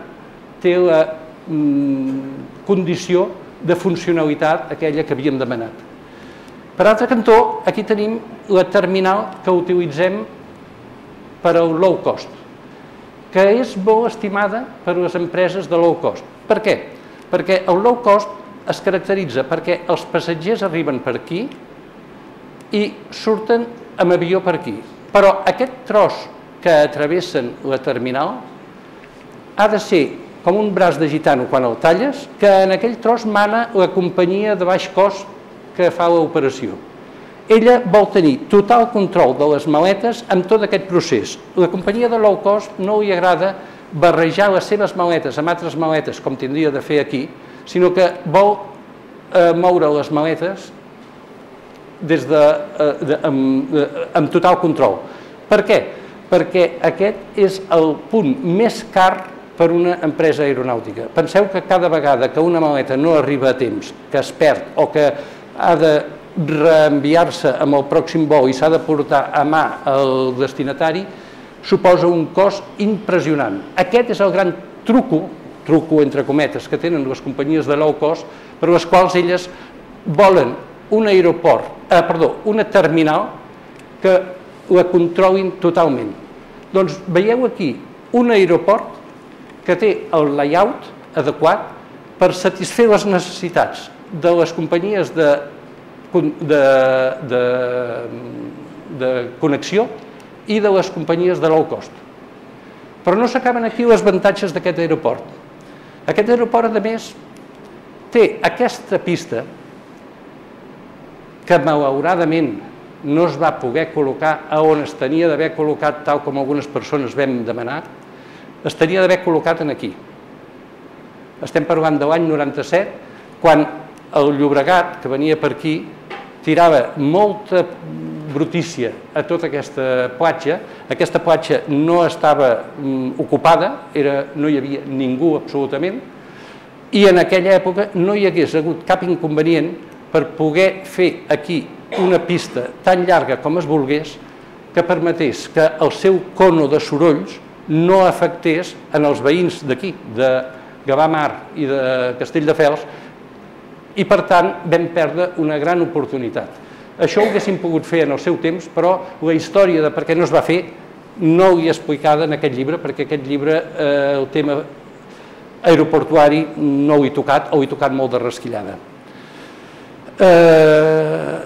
té la mm, condició de funcionalitat aquella que havíem demanat. Per altre cantó, aquí tenim la terminal que utilitzem per al low cost, que és molt estimada per les empreses de low cost. Per què? Perquè el low cost es caracteritza perquè els passatgers arriben per aquí i surten amb avió per aquí. Però aquest tros que travessen la terminal ha de ser com un braç de gitano quan el talles, que en aquell tros mana la companyia de baix cost que fa l'operació. Ella vol tenir total control de les maletes amb tot aquest procés. La companyia de low cost no li agrada barrejar les seves maletes amb altres maletes, com tindria de fer aquí, sinó que vol eh, moure les maletes des de, eh, de, amb, de, amb total control. Per què? Perquè aquest és el punt més car per una empresa aeronàutica. Penseu que cada vegada que una maleta no arriba a temps, que es perd o que ha de reenviar-se amb el pròxim vol i s'ha de portar a mà al destinatari, suposa un cost impressionant. Aquest és el gran truco truco entre cometes que tenen les companyies de low cost per les quals elles volen un aeroport, eh, perdó, una terminal que la controlin totalment. Doncs veieu aquí un aeroport que té el layout adequat per satisfer les necessitats de les companyies de, de, de, de connexió i de les companyies de low cost. Però no s'acaben aquí les avantatges d'aquest aeroport. Aquest aeroport, a més, té aquesta pista que malauradament no es va poder col·locar a on es tenia d'haver col·locat, tal com algunes persones vam demanar, es tenia d'haver col·locat en aquí. Estem parlant de l'any 97, quan el Llobregat, que venia per aquí, tirava molta brutícia a tota aquesta platja. Aquesta platja no estava mm, ocupada, era, no hi havia ningú absolutament, i en aquella època no hi hagués hagut cap inconvenient per poder fer aquí una pista tan llarga com es volgués que permetés que el seu cono de sorolls no afectés en els veïns d'aquí, de Gavà Mar i de Castelldefels, i per tant vam perdre una gran oportunitat. Això ho haguéssim pogut fer en el seu temps, però la història de per què no es va fer no ho he explicada en aquest llibre, perquè aquest llibre, eh, el tema aeroportuari no ho he tocat o he tocat molt de rasquillada. Eh...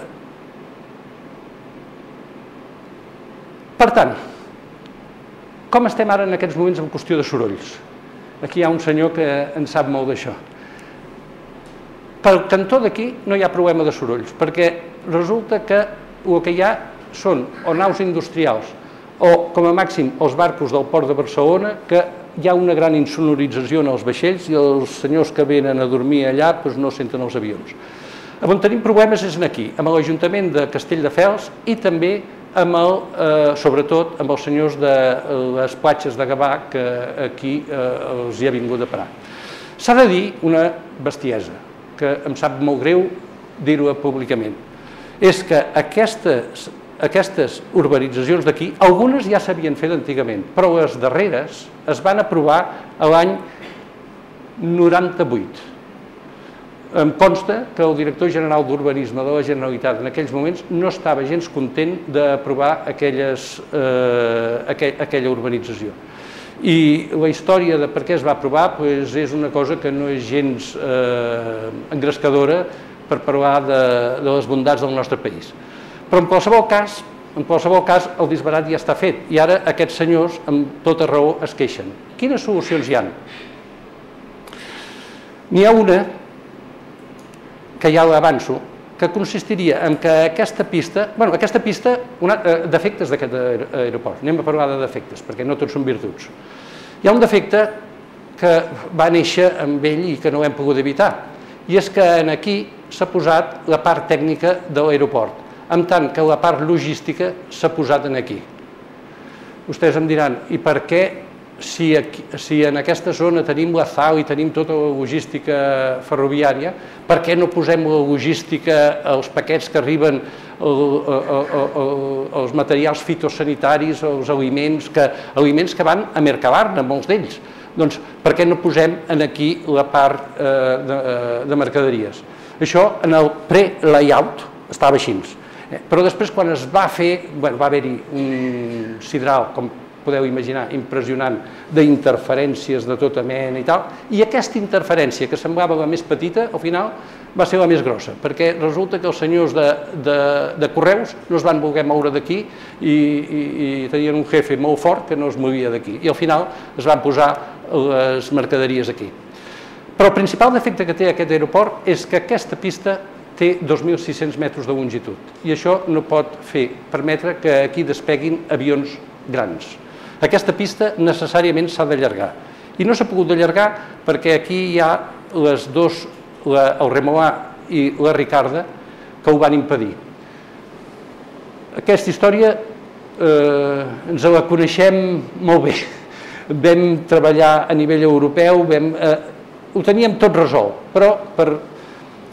Per tant, com estem ara en aquests moments en qüestió de sorolls? Aquí hi ha un senyor que en sap molt d'això. Pel cantó d'aquí no hi ha problema de sorolls, perquè resulta que el que hi ha són o naus industrials o, com a màxim, els barcos del port de Barcelona, que hi ha una gran insonorització en els vaixells i els senyors que venen a dormir allà doncs no senten els avions. On tenim problemes és aquí, amb l'Ajuntament de Castelldefels i també amb el, eh, sobretot amb els senyors de les platges de Gavà que aquí eh, els hi ha vingut a parar. S'ha de dir una bestiesa, que em sap molt greu dir-ho públicament, és que aquestes, aquestes urbanitzacions d'aquí, algunes ja s'havien fet antigament, però les darreres es van aprovar l'any 98. Em consta que el director general d'Urbanisme de la Generalitat en aquells moments no estava gens content d'aprovar eh, aquell, aquella urbanització. I la història de per què es va aprovar pues, és una cosa que no és gens eh, engrescadora per parlar de, de les bondats del nostre país. Però en qualsevol cas, en qualsevol cas, el disbarat ja està fet i ara aquests senyors, amb tota raó, es queixen. Quines solucions hi han? N'hi ha una que ja l'avanço, que consistiria en que aquesta pista, bueno, aquesta pista, una, eh, defectes d'aquest aeroport, anem a parlar de defectes, perquè no tots són virtuts. Hi ha un defecte que va néixer amb ell i que no hem pogut evitar, i és que en aquí s'ha posat la part tècnica de l'aeroport, en tant que la part logística s'ha posat en aquí. Vostès em diran, i per què si, aquí, si en aquesta zona tenim la ZAU i tenim tota la logística ferroviària, per què no posem la logística, els paquets que arriben, el, el, el, els materials fitosanitaris, els aliments que, aliments que van a Mercabarna, molts d'ells? Doncs per què no posem en aquí la part eh, de, eh, de mercaderies? Això en el pre-layout estava així. Eh, però després quan es va fer, bueno, va haver-hi un sidral, com podeu imaginar, impressionant, d'interferències de tota mena i tal, i aquesta interferència que semblava la més petita, al final va ser la més grossa, perquè resulta que els senyors de, de, de Correus no es van voler moure d'aquí i, i, i tenien un jefe molt fort que no es movia d'aquí, i al final es van posar les mercaderies aquí. Però el principal defecte que té aquest aeroport és que aquesta pista té 2.600 metres de longitud i això no pot fer permetre que aquí despeguin avions grans. Aquesta pista necessàriament s'ha d'allargar. I no s'ha pogut allargar perquè aquí hi ha les dos, la, el Remolà i la Ricarda, que ho van impedir. Aquesta història eh, ens la coneixem molt bé. (laughs) Vam treballar a nivell europeu, vam, eh, ho teníem tot resolt, però per,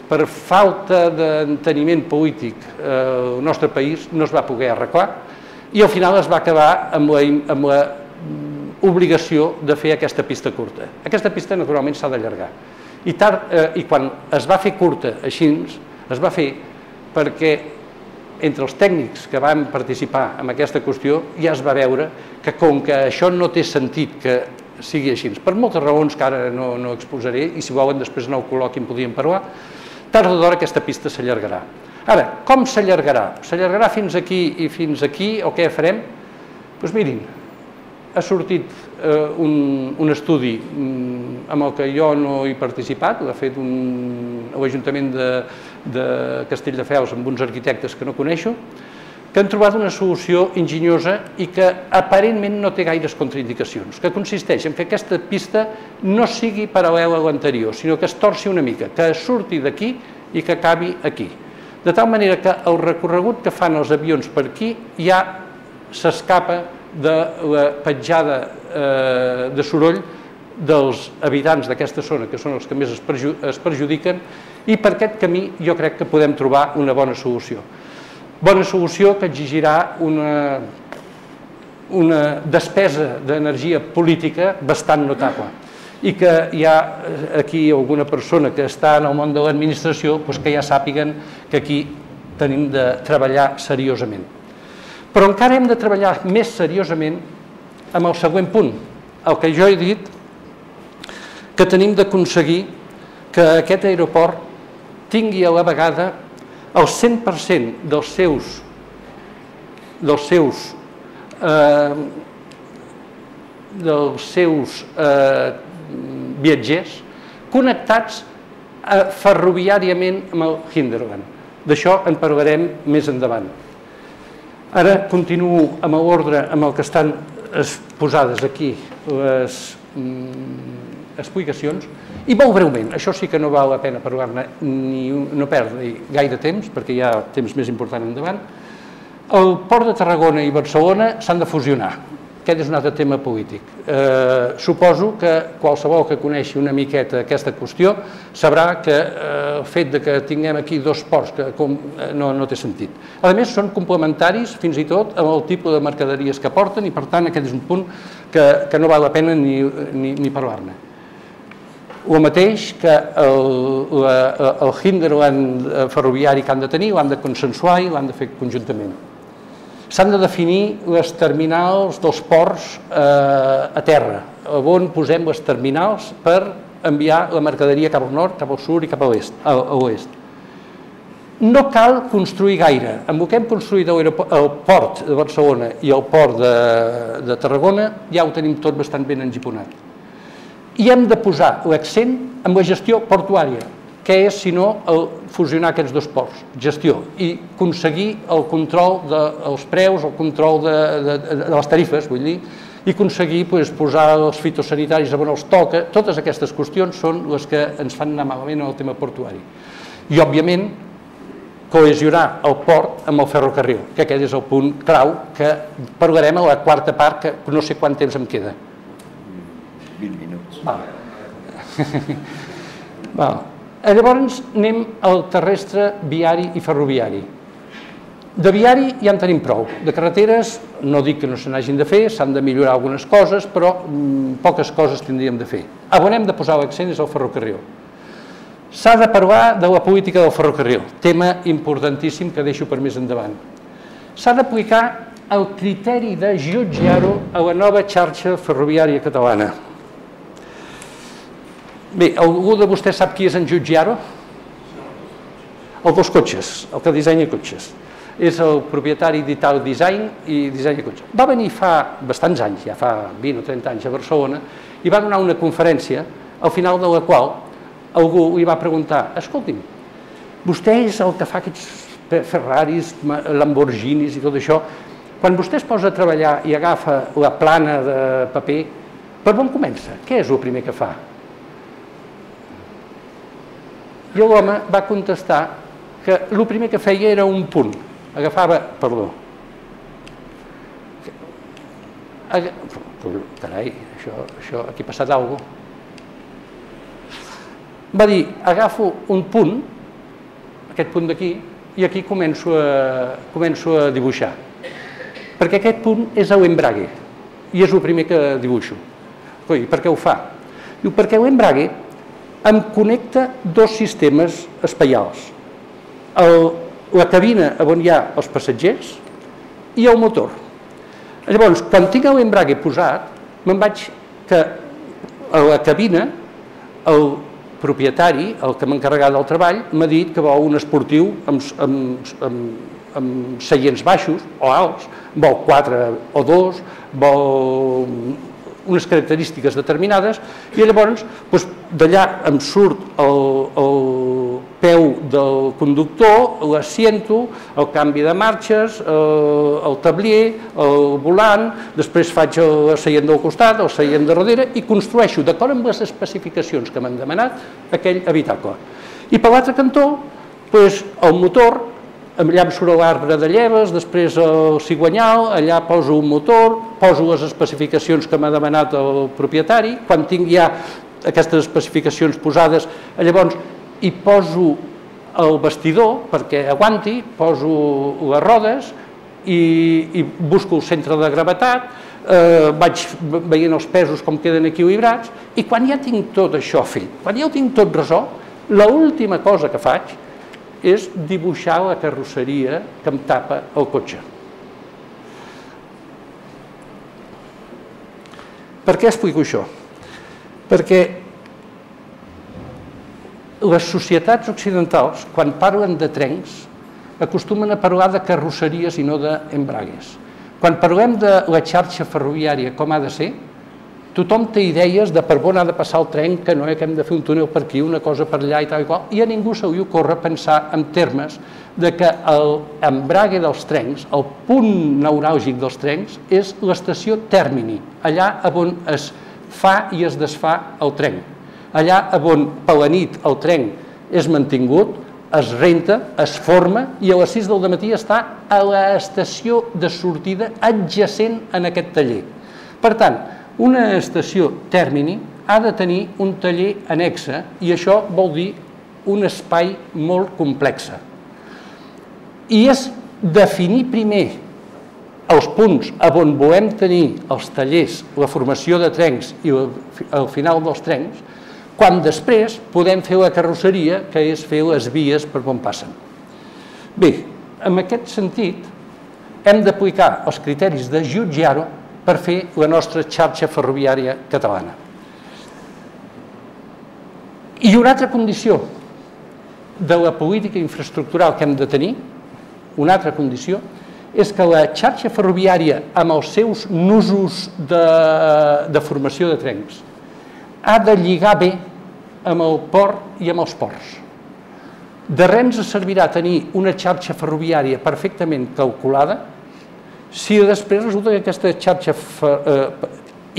per falta d'enteniment polític eh, el nostre país no es va poder arreglar i al final es va acabar amb la, amb la obligació de fer aquesta pista curta. Aquesta pista naturalment s'ha d'allargar. I, tard, eh, I quan es va fer curta així, es va fer perquè entre els tècnics que van participar en aquesta qüestió ja es va veure que com que això no té sentit que sigui així, per moltes raons que ara no, no exposaré i si volen després en el col·loqui en podríem parlar, tard o d'hora aquesta pista s'allargarà. Ara, com s'allargarà? S'allargarà fins aquí i fins aquí, o què farem? Doncs pues mirin, ha sortit eh, un, un estudi mm, amb el que jo no he participat, l'ha fet un, l'Ajuntament de, de Castelldefels amb uns arquitectes que no coneixo, que han trobat una solució enginyosa i que aparentment no té gaires contraindicacions, que consisteix en que aquesta pista no sigui paral·lela a l'anterior, sinó que es torci una mica, que surti d'aquí i que acabi aquí de tal manera que el recorregut que fan els avions per aquí ja s'escapa de la petjada eh, de soroll dels habitants d'aquesta zona, que són els que més es, es perjudiquen, i per aquest camí jo crec que podem trobar una bona solució. Bona solució que exigirà una, una despesa d'energia política bastant notable i que hi ha eh, aquí alguna persona que està en el món de l'administració doncs que ja sàpiguen que aquí tenim de treballar seriosament. Però encara hem de treballar més seriosament amb el següent punt, el que jo he dit, que tenim d'aconseguir que aquest aeroport tingui a la vegada el 100% dels seus, dels seus, eh, dels seus eh, viatgers connectats eh, ferroviàriament amb el Hinderland. D'això en parlarem més endavant. Ara continuo amb l'ordre amb el que estan posades aquí les mm, explicacions i molt breument, això sí que no val la pena parlar-ne ni no perdre gaire temps perquè hi ha temps més important endavant. El Port de Tarragona i Barcelona s'han de fusionar aquest és un altre tema polític. Eh, suposo que qualsevol que coneixi una miqueta aquesta qüestió sabrà que eh, el fet de que tinguem aquí dos ports que com, eh, no, no té sentit. A més, són complementaris fins i tot amb el tipus de mercaderies que porten i per tant aquest és un punt que, que no val la pena ni, ni, ni parlar-ne. El mateix que el, la, el hinderland ferroviari que han de tenir l'han de consensuar i l'han de fer conjuntament s'han de definir les terminals dels ports eh, a terra, on posem les terminals per enviar la mercaderia cap al nord, cap al sud i cap a l'oest. No cal construir gaire. Amb el que hem construït el port de Barcelona i el port de, de Tarragona ja ho tenim tot bastant ben engiponat. I hem de posar l'accent en la gestió portuària, què és, si no, el fusionar aquests dos ports? Gestió i aconseguir el control dels preus, el control de, de, de les tarifes, vull dir, i aconseguir pues, posar els fitosanitaris on els toca. Totes aquestes qüestions són les que ens fan anar malament en el tema portuari. I, òbviament, cohesionar el port amb el ferrocarril, que aquest és el punt clau que parlarem a la quarta part, que no sé quant temps em queda. 20 minuts. Val. (laughs) Val. Eh, llavors anem al terrestre, viari i ferroviari. De viari ja en tenim prou. De carreteres no dic que no se n'hagin de fer, s'han de millorar algunes coses, però mm, poques coses tindríem de fer. On hem de posar l'accent és el ferrocarril. S'ha de parlar de la política del ferrocarril, tema importantíssim que deixo per més endavant. S'ha d'aplicar el criteri de Giugiaro a la nova xarxa ferroviària catalana. Bé, algú de vostès sap qui és en Giugiaro? El dels cotxes, el que dissenya cotxes. És el propietari d'Ital Design i dissenya cotxes. Va venir fa bastants anys, ja fa 20 o 30 anys a Barcelona, i va donar una conferència, al final de la qual algú li va preguntar, escolti'm, vostè és el que fa aquests Ferraris, Lamborghinis i tot això, quan vostè es posa a treballar i agafa la plana de paper, per on comença? Què és el primer que fa? I l'home va contestar que el primer que feia era un punt. Agafava, perdó, carai, això, això, aquí ha passat alguna cosa. Va dir, agafo un punt, aquest punt d'aquí, i aquí començo a, començo a dibuixar. Perquè aquest punt és l'embrague, i és el primer que dibuixo. Coi, per què ho fa? Diu, perquè l'embrague em connecta dos sistemes espaials. El, la cabina on hi ha els passatgers i el motor. Llavors, quan tinc l'embrague posat, me'n vaig que a la cabina el propietari, el que m'ha encarregat del treball, m'ha dit que vol un esportiu amb, amb, amb, amb seients baixos o alts, vol 4 o 2, vol unes característiques determinades i llavors doncs, d'allà em surt el, el peu del conductor, l'assiento, el canvi de marxes, el, el tablier, el volant, després faig el seient del costat, el seient de darrere i construeixo, d'acord amb les especificacions que m'han demanat, aquell habitacle. I per l'altre cantó, doncs, el motor allà em surt l'arbre de lleves, després el cigüanyal, allà poso un motor, poso les especificacions que m'ha demanat el propietari, quan tinc ja aquestes especificacions posades, llavors hi poso el vestidor perquè aguanti, poso les rodes i, i busco el centre de gravetat, eh, vaig veient els pesos com queden equilibrats i quan ja tinc tot això fet, quan ja ho tinc tot resolt, l'última cosa que faig és dibuixar la carrosseria que em tapa el cotxe. Per què explico això? Perquè les societats occidentals, quan parlen de trens, acostumen a parlar de carrosseries i no d'embragues. Quan parlem de la xarxa ferroviària com ha de ser, tothom té idees de per on ha de passar el tren, que no que hem de fer un túnel per aquí, una cosa per allà i tal i qual, i a ningú se li ocorre pensar en termes de que l'embrague dels trens, el punt neuràlgic dels trens, és l'estació tèrmini, allà on es fa i es desfà el tren. Allà on per la nit el tren és mantingut, es renta, es forma i a les 6 del matí està a l'estació de sortida adjacent en aquest taller. Per tant, una estació tèrmini ha de tenir un taller anexa i això vol dir un espai molt complex. I és definir primer els punts on volem tenir els tallers, la formació de trens i el final dels trens, quan després podem fer la carrosseria, que és fer les vies per on passen. Bé, en aquest sentit, hem d'aplicar els criteris de Giugiaro per fer la nostra xarxa ferroviària catalana. I una altra condició de la política infraestructural que hem de tenir, una altra condició, és que la xarxa ferroviària amb els seus nusos de, de formació de trens ha de lligar bé amb el port i amb els ports. De res ens servirà tenir una xarxa ferroviària perfectament calculada si després resulta que aquesta xarxa eh,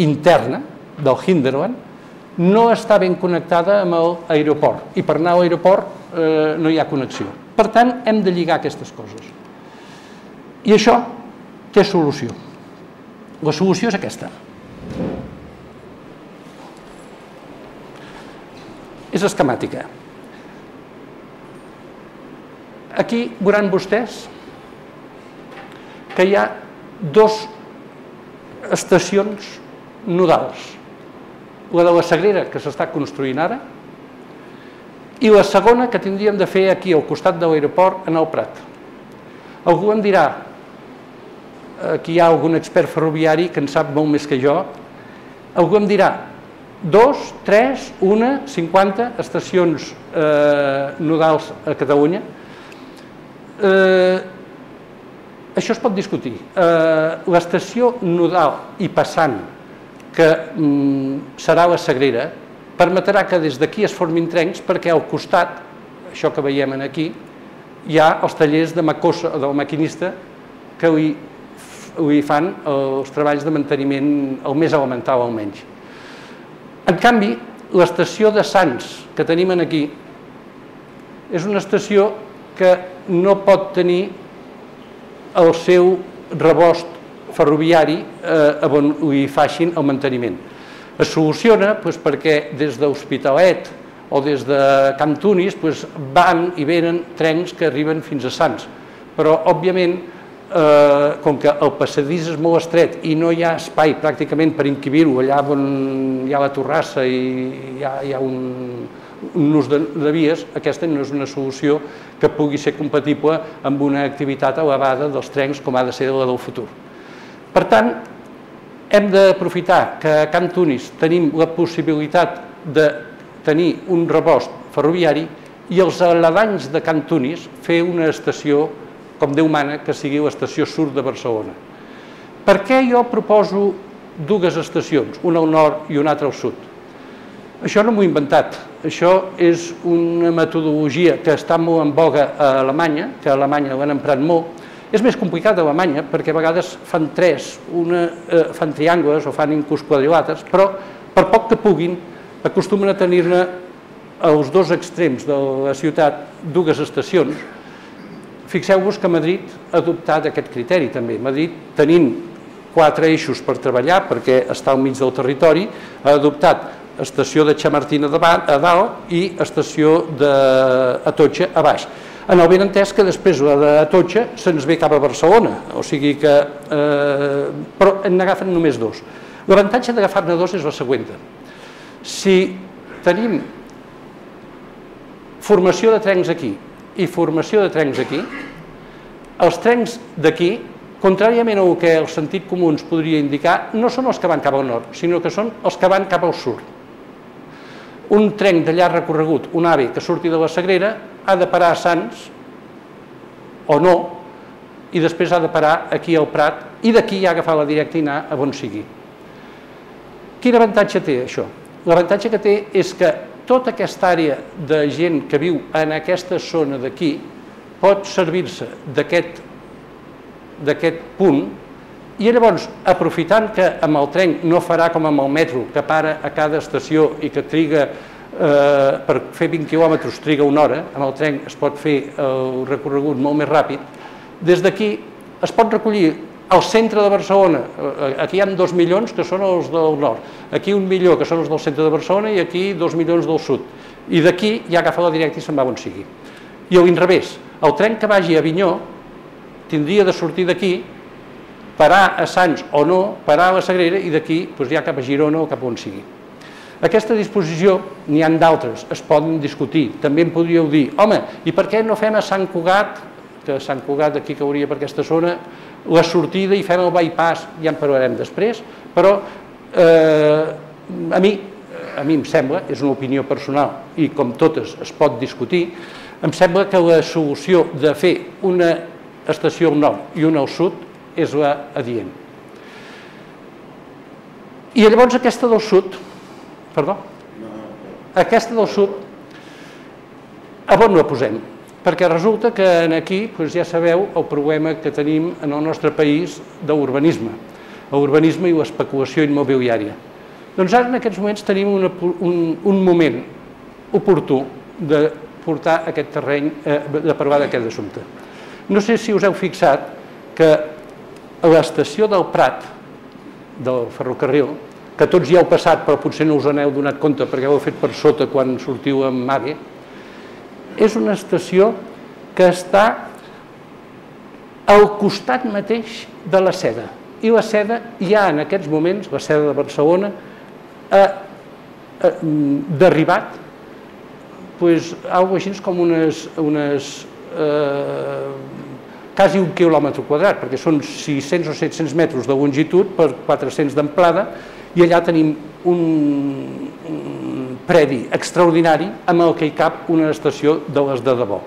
interna del Hinderland no està ben connectada amb l'aeroport i per anar a l'aeroport eh, no hi ha connexió. Per tant, hem de lligar aquestes coses. I això té solució. La solució és aquesta. és esquemàtica. Aquí veuran vostès que hi ha dos estacions nodals. La de la Sagrera, que s'està construint ara, i la segona que tindríem de fer aquí al costat de l'aeroport, en el Prat. Algú em dirà, aquí hi ha algun expert ferroviari que en sap molt més que jo, algú em dirà, dos, tres, una, 50 estacions eh, nodals a Catalunya. Eh, això es pot discutir. Eh, L'estació nodal i passant, que mm, serà la Sagrera, permetrà que des d'aquí es formin trens perquè al costat, això que veiem aquí, hi ha els tallers de macossa, del maquinista que li, li fan els treballs de manteniment el més elemental almenys. En canvi, l'estació de Sants que tenim aquí és una estació que no pot tenir el seu rebost ferroviari eh, on li facin el manteniment. Es soluciona doncs, perquè des d'Hospitalet o des de Camp Tunis doncs, van i venen trens que arriben fins a Sants, però òbviament eh, com que el passadís és molt estret i no hi ha espai pràcticament per inquibir-ho allà on hi ha la torrassa i hi ha, hi ha un, un ús de, vies, aquesta no és una solució que pugui ser compatible amb una activitat elevada dels trens com ha de ser la del futur. Per tant, hem d'aprofitar que a Camp Tunis tenim la possibilitat de tenir un rebost ferroviari i els aledanys de Camp Tunis fer una estació com Déu mana, que sigui l'estació sud de Barcelona. Per què jo proposo dues estacions, una al nord i una altra al sud? Això no m'ho he inventat, això és una metodologia que està molt en boga a Alemanya, que a Alemanya l'han emprat molt, és més complicat a Alemanya perquè a vegades fan tres, una, eh, fan triangles o fan inclús quadrilàters, però per poc que puguin acostumen a tenir-ne als dos extrems de la ciutat dues estacions Fixeu-vos que Madrid ha adoptat aquest criteri també. Madrid, tenint quatre eixos per treballar, perquè està al mig del territori, ha adoptat estació de Chamartina a dalt i estació d'Atotxa a baix. En el ben entès que després d'Atotxa se'ns ve cap a Barcelona, o sigui que... Eh, però n'agafen només dos. L'avantatge d'agafar-ne dos és la següent. Si tenim formació de trens aquí i formació de trens aquí, els trens d'aquí, contràriament al que el sentit comú ens podria indicar, no són els que van cap al nord, sinó que són els que van cap al sud. Un tren de llarg recorregut, un AVE que surti de la Sagrera, ha de parar a Sants o no, i després ha de parar aquí al Prat i d'aquí ja agafar la directa i anar a on sigui. Quin avantatge té això? L'avantatge que té és que tota aquesta àrea de gent que viu en aquesta zona d'aquí pot servir-se d'aquest punt i llavors, aprofitant que amb el tren no farà com amb el metro, que para a cada estació i que triga eh, per fer 20 quilòmetres triga una hora, amb el tren es pot fer el recorregut molt més ràpid, des d'aquí es pot recollir al centre de Barcelona, eh, aquí hi ha dos milions que són els del nord, aquí un milió que són els del centre de Barcelona i aquí dos milions del sud. I d'aquí ja agafa la directa i se'n va on sigui. I a l'inrevés, el tren que vagi a Avinyó tindria de sortir d'aquí, parar a Sants o no, parar a la Sagrera i d'aquí doncs ja cap a Girona o cap on sigui. Aquesta disposició, n'hi han d'altres, es poden discutir. També em podríeu dir, home, i per què no fem a Sant Cugat, que Sant Cugat aquí cauria per aquesta zona, la sortida i fem el bypass, ja en parlarem després, però eh, a mi a mi em sembla, és una opinió personal i com totes es pot discutir, em sembla que la solució de fer una estació al nord i una al sud és la adient. I llavors aquesta del sud, perdó, aquesta del sud, a on la posem? Perquè resulta que aquí doncs ja sabeu el problema que tenim en el nostre país d'urbanisme, l'urbanisme i l'especulació immobiliària. Doncs ara en aquests moments tenim una, un, un moment oportú de portar aquest terreny, eh, de parlar d'aquest assumpte. No sé si us heu fixat que a l'estació del Prat, del ferrocarril, que tots ja heu passat però potser no us n'heu donat compte perquè ho heu fet per sota quan sortiu amb AVE, és una estació que està al costat mateix de la seda. I la seda ja en aquests moments, la seda de Barcelona, ha, ha derribat pues, algo així com unes, unes eh, quasi un quilòmetre quadrat, perquè són 600 o 700 metres de longitud per 400 d'amplada, i allà tenim un, un predi extraordinari amb el que hi cap una estació de les de debò.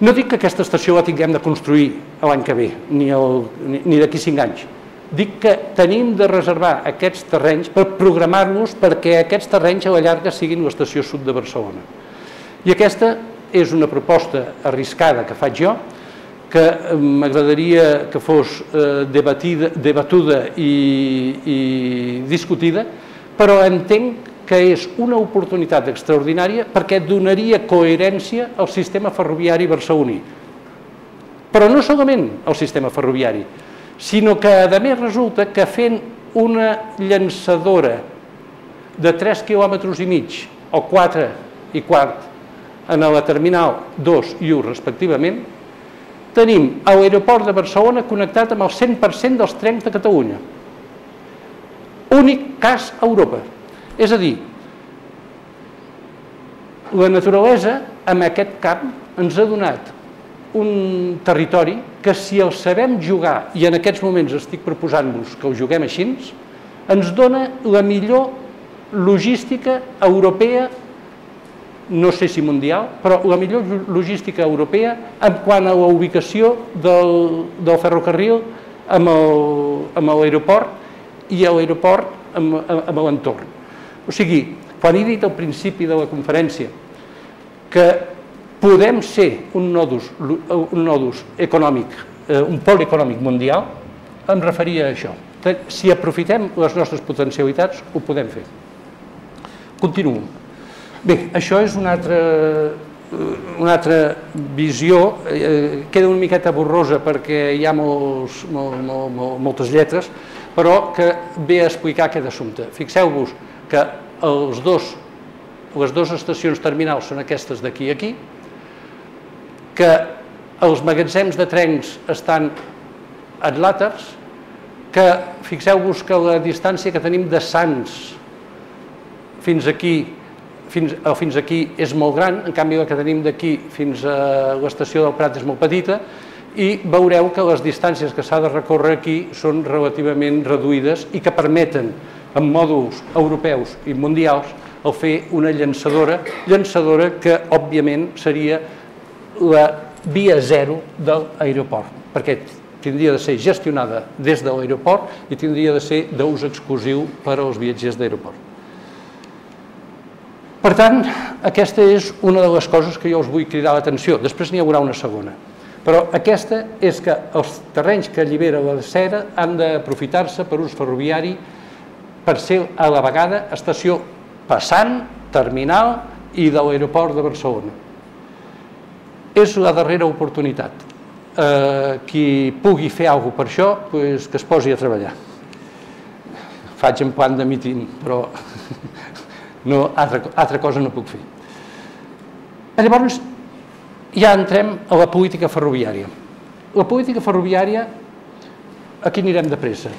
No dic que aquesta estació la tinguem de construir l'any que ve, ni, ni, ni d'aquí 5 anys, Dic que tenim de reservar aquests terrenys per programar-los perquè aquests terrenys a la llarga siguin l'estació sud de Barcelona. I aquesta és una proposta arriscada que faig jo, que m'agradaria que fos eh, debatida, debatuda i, i discutida, però entenc que és una oportunitat extraordinària perquè donaria coherència al sistema ferroviari barceloní. Però no solament al sistema ferroviari, sinó que a més resulta que fent una llançadora de 3 km i mig o 4 i quart en la terminal 2 i 1 respectivament, tenim l'aeroport de Barcelona connectat amb el 100% dels trens de Catalunya. Únic cas a Europa. És a dir, la naturalesa en aquest camp ens ha donat un territori que si el sabem jugar, i en aquests moments estic proposant-vos que ho juguem així, ens dona la millor logística europea, no sé si mundial, però la millor logística europea en quant a la ubicació del, del ferrocarril amb l'aeroport i l'aeroport amb, amb l'entorn. O sigui, quan he dit al principi de la conferència que podem ser un nodus, un nodus econòmic, eh, un pol econòmic mundial, em referia a això. Si aprofitem les nostres potencialitats, ho podem fer. Continuo. Bé, això és una altra, eh, una altra visió, eh, queda una miqueta borrosa perquè hi ha molts, molt, molt, moltes lletres, però que ve a explicar aquest assumpte. Fixeu-vos que els dos, les dues estacions terminals són aquestes d'aquí a aquí, que els magatzems de trens estan en làters, que fixeu-vos que la distància que tenim de Sants fins aquí fins, o fins aquí és molt gran, en canvi la que tenim d'aquí fins a l'estació del Prat és molt petita, i veureu que les distàncies que s'ha de recórrer aquí són relativament reduïdes i que permeten, en mòduls europeus i mundials, el fer una llançadora, llançadora que òbviament seria la via zero de l'aeroport, perquè tindria de ser gestionada des de l'aeroport i tindria de ser d'ús exclusiu per als viatgers d'aeroport. Per tant, aquesta és una de les coses que jo us vull cridar l'atenció. Després n'hi haurà una segona. Però aquesta és que els terrenys que allibera la cera han d'aprofitar-se per ús ferroviari per ser a la vegada estació passant, terminal i de l'aeroport de Barcelona. És la darrera oportunitat. Eh, qui pugui fer alguna per això, que es posi a treballar. Faig en plan de mitin, però no, altra, altra cosa no puc fer. Llavors, ja entrem a la política ferroviària. La política ferroviària, aquí anirem de pressa.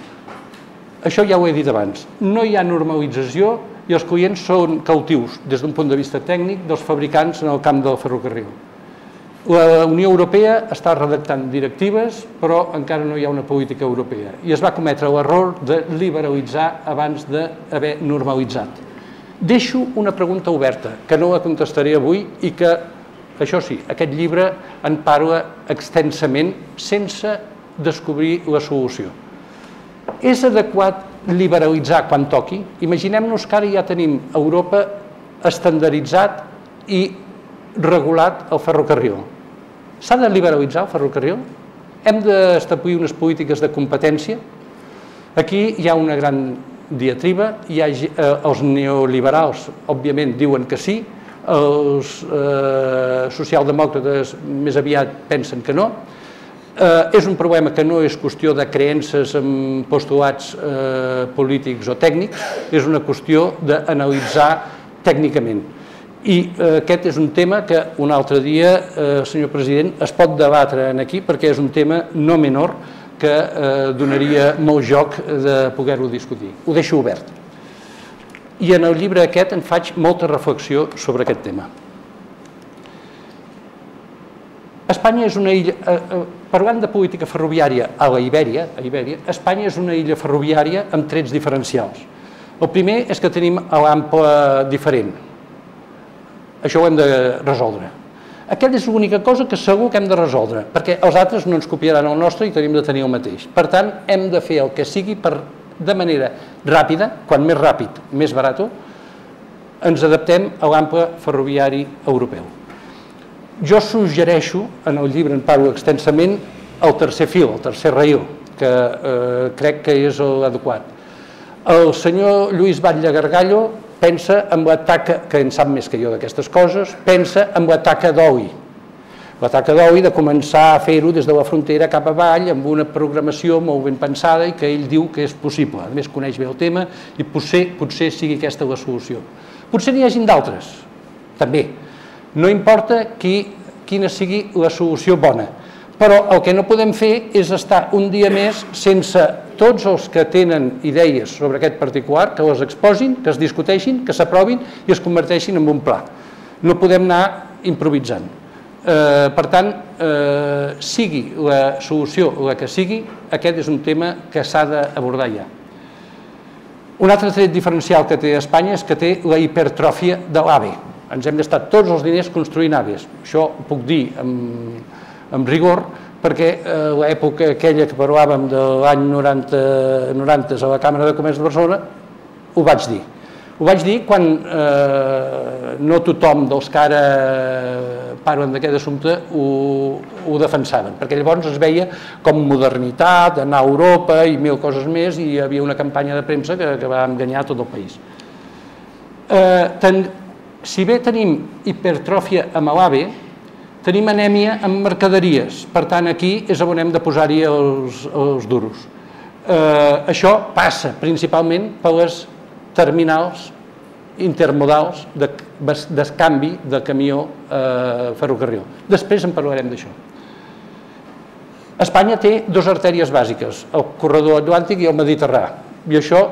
Això ja ho he dit abans. No hi ha normalització i els clients són cautius des d'un punt de vista tècnic dels fabricants en el camp del ferrocarril. La Unió Europea està redactant directives, però encara no hi ha una política europea. I es va cometre l'error de liberalitzar abans d'haver normalitzat. Deixo una pregunta oberta, que no la contestaré avui i que, això sí, aquest llibre en parla extensament sense descobrir la solució. És adequat liberalitzar quan toqui? Imaginem-nos que ara ja tenim Europa estandarditzat i regulat el ferrocarril. S'ha de liberalitzar el ferrocarril? Hem d'establir unes polítiques de competència? Aquí hi ha una gran diatriba, hi ha, eh, els neoliberals, òbviament, diuen que sí, els eh, socialdemòcrates més aviat pensen que no, eh, és un problema que no és qüestió de creences en postulats eh, polítics o tècnics, és una qüestió d'analitzar tècnicament. I eh, aquest és un tema que un altre dia, eh, senyor president, es pot debatre aquí perquè és un tema no menor, que eh, donaria molt joc de poder-ho discutir. Ho deixo obert. I en el llibre aquest en faig molta reflexió sobre aquest tema. Espanya és una illa, eh, eh, parlant de política ferroviària a la Ibèria, a Ibèria, Espanya és una illa ferroviària amb trets diferencials. El primer és que tenim l'ample diferent. Això ho hem de resoldre. Aquesta és l'única cosa que segur que hem de resoldre, perquè els altres no ens copiaran el nostre i tenim de tenir el mateix. Per tant, hem de fer el que sigui per, de manera ràpida, quan més ràpid, més barat, ens adaptem a l'ample ferroviari europeu. Jo suggereixo, en el llibre en parlo extensament, el tercer fil, el tercer rail, que eh, crec que és l'adequat. El senyor Lluís Batlle Gargallo pensa en la taca, que en sap més que jo d'aquestes coses, pensa en la taca d'oli. La de començar a fer-ho des de la frontera cap avall amb una programació molt ben pensada i que ell diu que és possible. A més, coneix bé el tema i potser, potser sigui aquesta la solució. Potser n'hi hagin d'altres, també. No importa qui, quina sigui la solució bona, però el que no podem fer és estar un dia més sense tots els que tenen idees sobre aquest particular, que les exposin, que es discuteixin, que s'aprovin i es converteixin en un pla. No podem anar improvisant. Eh, per tant, eh, sigui la solució la que sigui, aquest és un tema que s'ha d'abordar ja. Un altre tret diferencial que té Espanya és que té la hipertròfia de l'AVE. Ens hem d'estar tots els diners construint AVEs. Això ho puc dir amb, amb rigor, perquè eh, l'època aquella que parlàvem de l'any 90, 90 a la Càmera de Comerç de Barcelona, ho vaig dir. Ho vaig dir quan eh, no tothom dels que ara parlen d'aquest assumpte ho, ho defensaven, perquè llavors es veia com modernitat, anar a Europa i mil coses més, i hi havia una campanya de premsa que, que va enganyar tot el país. Eh, ten, si bé tenim hipertròfia amb l'AVE, Tenim anèmia amb mercaderies, per tant aquí és on hem de posar-hi els, els duros. Eh, això passa principalment per les terminals intermodals d'escanvi de, de camió eh, ferrocarril. Després en parlarem d'això. Espanya té dues artèries bàsiques, el corredor atlàntic i el mediterrà, i això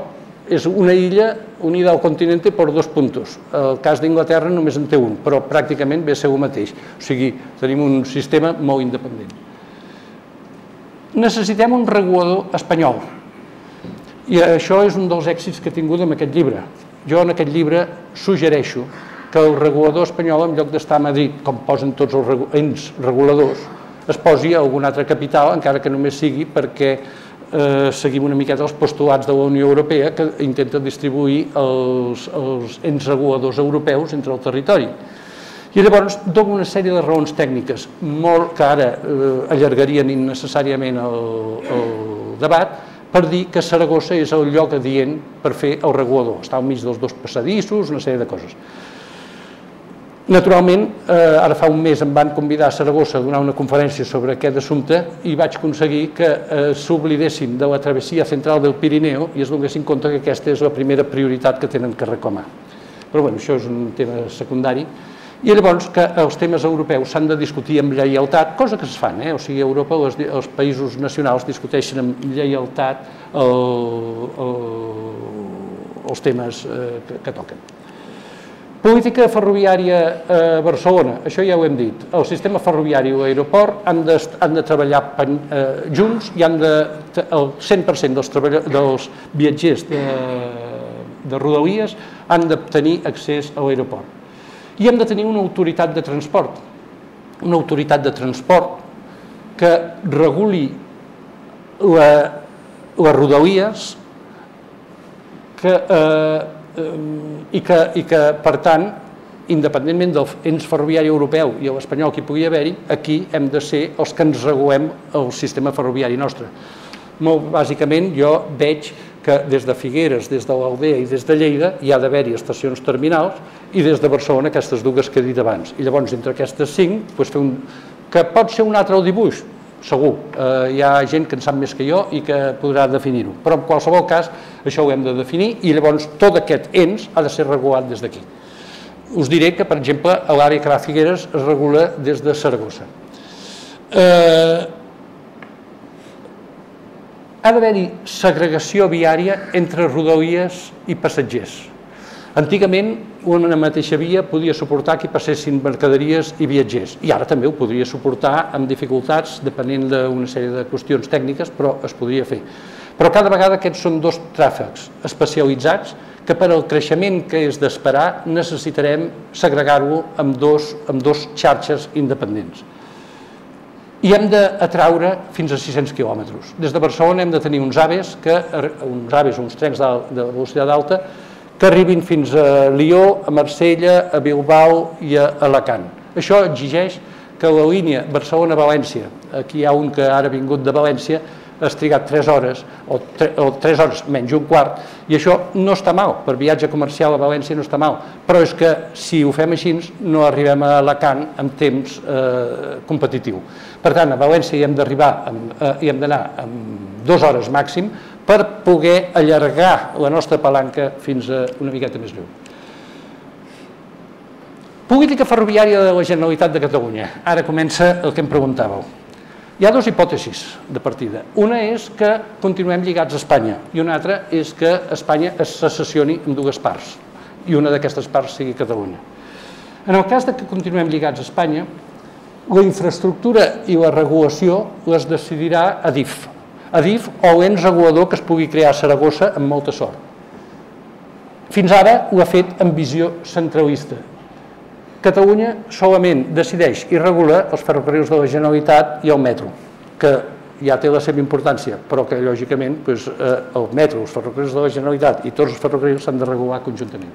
és una illa unida al continent per dos puntos. El cas d'Inglaterra només en té un, però pràcticament ve a ser el mateix. O sigui, tenim un sistema molt independent. Necessitem un regulador espanyol. I això és un dels èxits que he tingut en aquest llibre. Jo en aquest llibre suggereixo que el regulador espanyol, en lloc d'estar a Madrid, com posen tots els reguladors, es posi a alguna altra capital, encara que només sigui perquè eh, seguim una miqueta els postulats de la Unió Europea que intenta distribuir els, els ens reguladors europeus entre el territori. I llavors dono una sèrie de raons tècniques molt que ara eh, allargarien innecessàriament el, el debat per dir que Saragossa és el lloc adient per fer el regulador. Està al mig dels dos passadissos, una sèrie de coses. Naturalment, eh, ara fa un mes em van convidar a Saragossa a donar una conferència sobre aquest assumpte i vaig aconseguir que eh, s'oblidessin de la travessia central del Pirineu i es donessin compte que aquesta és la primera prioritat que tenen que reclamar. Però bueno, això és un tema secundari. I llavors que els temes europeus s'han de discutir amb lleialtat, cosa que es fan, eh? o sigui, a Europa els, els països nacionals discuteixen amb lleialtat el, el, els temes eh, que, que toquen. Política ferroviària a Barcelona, això ja ho hem dit. El sistema ferroviari i l'aeroport han, han de treballar pen, eh, junts i han de, el 100% dels, dels viatgers de, de Rodalies han de tenir accés a l'aeroport. I hem de tenir una autoritat de transport, una autoritat de transport que reguli la, les rodalies que eh, i que, i que, per tant, independentment del ens ferroviari europeu i l'espanyol que hi pugui haver-hi, aquí hem de ser els que ens regulem el sistema ferroviari nostre. Molt bàsicament jo veig que des de Figueres, des de l'Aldea i des de Lleida hi ha d'haver-hi estacions terminals i des de Barcelona aquestes dues que he dit abans. I llavors entre aquestes cinc, doncs fer un, que pot ser un altre dibuix, segur. Eh, hi ha gent que en sap més que jo i que podrà definir-ho. Però en qualsevol cas, això ho hem de definir i llavors tot aquest ens ha de ser regulat des d'aquí. Us diré que, per exemple, a l'àrea que va a Figueres es regula des de Saragossa. Eh, ha d'haver-hi segregació viària entre rodalies i passatgers. Antigament, una mateixa via podia suportar que passessin mercaderies i viatgers, i ara també ho podria suportar amb dificultats, depenent d'una sèrie de qüestions tècniques, però es podria fer. Però cada vegada aquests són dos tràfecs especialitzats que per al creixement que és d'esperar necessitarem segregar-ho amb, dos, amb dos xarxes independents. I hem d'atraure fins a 600 quilòmetres. Des de Barcelona hem de tenir uns aves, que, uns aves, uns trens de velocitat alta, que arribin fins a Lió, a Marsella, a Bilbao i a Alacant. Això exigeix que la línia Barcelona-València, aquí hi ha un que ara ha vingut de València, has trigat 3 hores, o, 3, o 3 hores menys un quart, i això no està mal, per viatge comercial a València no està mal, però és que si ho fem així no arribem a Alacant amb temps eh, competitiu. Per tant, a València hi hem d'arribar, eh, hi hem d'anar amb dues hores màxim, per poder allargar la nostra palanca fins a una miqueta més lluny. Política ferroviària de la Generalitat de Catalunya. Ara comença el que em preguntàveu. Hi ha dues hipòtesis de partida. Una és que continuem lligats a Espanya i una altra és que Espanya es secessioni en dues parts i una d'aquestes parts sigui Catalunya. En el cas de que continuem lligats a Espanya, la infraestructura i la regulació les decidirà ADIF, Adif o l'ens regulador que es pugui crear a Saragossa amb molta sort. Fins ara ho ha fet amb visió centralista. Catalunya solament decideix i regula els ferrocarrils de la Generalitat i el metro, que ja té la seva importància, però que lògicament doncs, el metro, els ferrocarrils de la Generalitat i tots els ferrocarrils s'han de regular conjuntament.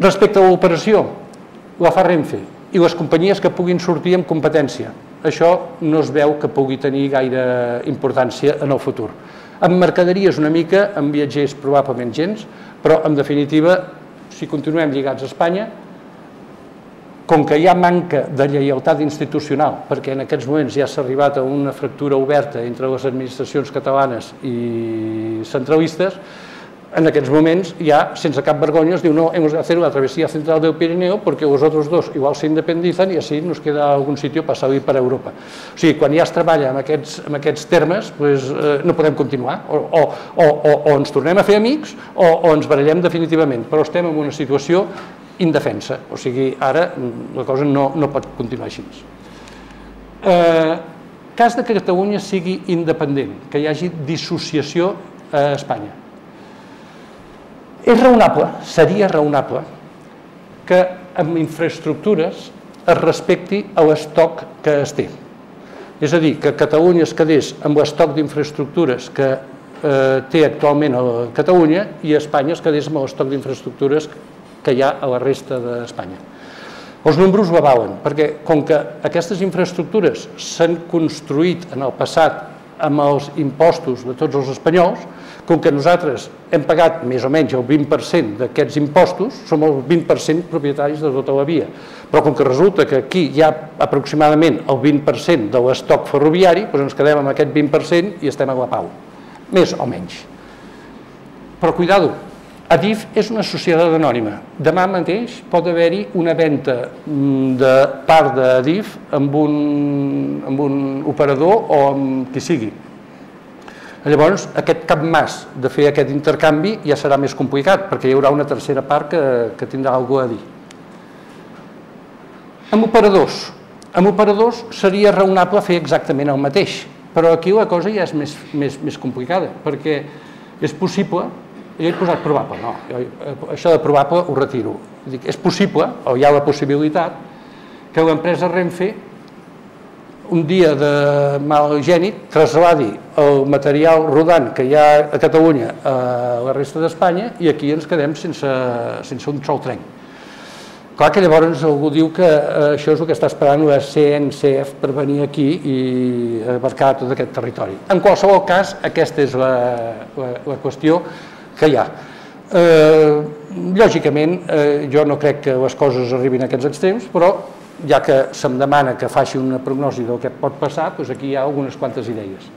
Respecte a l'operació, la fa Renfe i les companyies que puguin sortir amb competència això no es veu que pugui tenir gaire importància en el futur. Amb mercaderies una mica, amb viatgers probablement gens, però en definitiva, si continuem lligats a Espanya, com que hi ha manca de lleialtat institucional, perquè en aquests moments ja s'ha arribat a una fractura oberta entre les administracions catalanes i centralistes, en aquests moments ja, sense cap vergonya, es diu no, hemos de hacer una travesía central del Pirineo porque los otros dos igual se i així nos queda algun sitio per salir per Europa. O sigui, quan ja es treballa amb aquests, amb aquests termes, pues, eh, no podem continuar. O, o, o, o ens tornem a fer amics o, o ens barallem definitivament, però estem en una situació indefensa. O sigui, ara mm, la cosa no, no pot continuar així. Eh, cas de que Catalunya sigui independent, que hi hagi dissociació a Espanya És raonable, seria raonable, que amb infraestructures es respecti a l'estoc que es té. És a dir, que Catalunya es quedés amb l'estoc d'infraestructures que eh, té actualment a Catalunya i Espanya es quedés amb l'estoc d'infraestructures que hi ha a la resta d'Espanya. Els números ho avalen, perquè com que aquestes infraestructures s'han construït en el passat amb els impostos de tots els espanyols, com que nosaltres hem pagat més o menys el 20% d'aquests impostos, som el 20% propietaris de tota la via. Però com que resulta que aquí hi ha aproximadament el 20% de l'estoc ferroviari, doncs ens quedem amb aquest 20% i estem a la pau, més o menys. Però cuidado, Adif és una societat anònima. Demà mateix pot haver-hi una venda mm, de part d'Adif amb, un, amb un operador o amb qui sigui. Llavors, aquest cap mas de fer aquest intercanvi ja serà més complicat, perquè hi haurà una tercera part que, que tindrà alguna a dir. Amb operadors. Amb operadors seria raonable fer exactament el mateix, però aquí la cosa ja és més, més, més complicada, perquè és possible, jo he posat probable, no, això de probable ho retiro. Dic, és possible, o hi ha la possibilitat, que l'empresa Renfe un dia de mal gènit trasladi el material rodant que hi ha a Catalunya a la resta d'Espanya i aquí ens quedem sense, sense un sol tren. Clar que llavors algú diu que eh, això és el que està esperant la CNCF per venir aquí i abarcar tot aquest territori. En qualsevol cas, aquesta és la, la, la qüestió que hi ha. Eh, lògicament, eh, jo no crec que les coses arribin a aquests extrems, però ja que se'm demana que faci una prognosi del que pot passar, doncs aquí hi ha algunes quantes idees.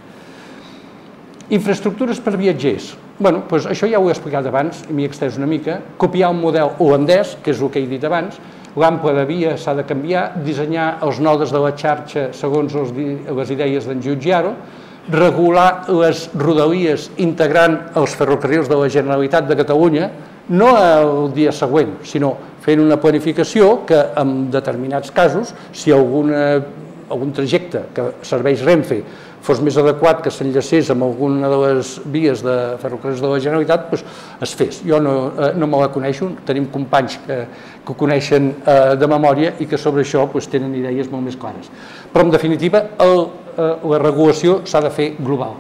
Infraestructures per viatgers. bueno, doncs això ja ho he explicat abans i m'hi extès una mica. Copiar un model holandès, que és el que he dit abans, l'ample de via s'ha de canviar, dissenyar els nodes de la xarxa segons els, les idees d'en Giugiaro, regular les rodalies integrant els ferrocarrils de la Generalitat de Catalunya, no el dia següent, sinó fent una planificació que en determinats casos, si alguna, algun trajecte que serveix Renfe fos més adequat que s'enllacés amb alguna de les vies de ferrocarrils de la Generalitat, doncs es fes. Jo no, eh, no me la coneixo, tenim companys que, que ho coneixen eh, de memòria i que sobre això doncs, tenen idees molt més clares. Però, en definitiva, el, la regulació s'ha de fer global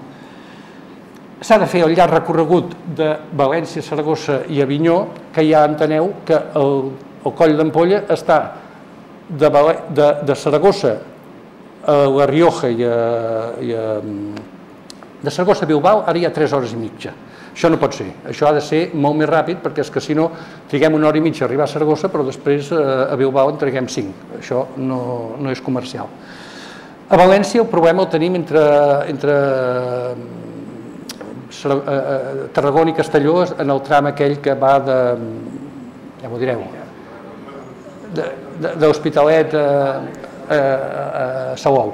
s'ha de fer el llarg recorregut de València, Saragossa i Avinyó, que ja enteneu que el, el coll d'Ampolla està de, de, de Saragossa a la Rioja i a, i a, de Saragossa a Bilbao ara hi ha 3 hores i mitja. Això no pot ser, això ha de ser molt més ràpid perquè és que si no triguem una hora i mitja a arribar a Saragossa però després eh, a Bilbao en traguem 5. Això no, no és comercial. A València el problema el tenim entre, entre Eh, eh, Tarragona i Castelló en el tram aquell que va de, ja m'ho direu, d'Hospitalet a, a, a Salou.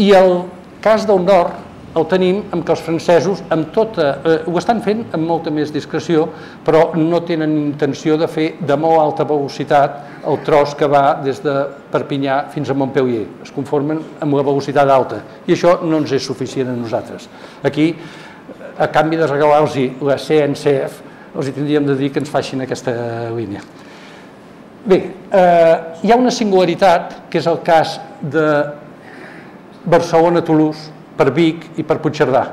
I el cas del nord el tenim amb que els francesos amb tota, eh, ho estan fent amb molta més discreció, però no tenen intenció de fer de molt alta velocitat el tros que va des de Perpinyà fins a Montpellier. Es conformen amb la velocitat alta i això no ens és suficient a nosaltres. Aquí, a canvi de regalar-los la CNCF, els tindríem de dir que ens facin aquesta línia. Bé, eh, hi ha una singularitat, que és el cas de Barcelona-Toulouse, per Vic i per Puigcerdà.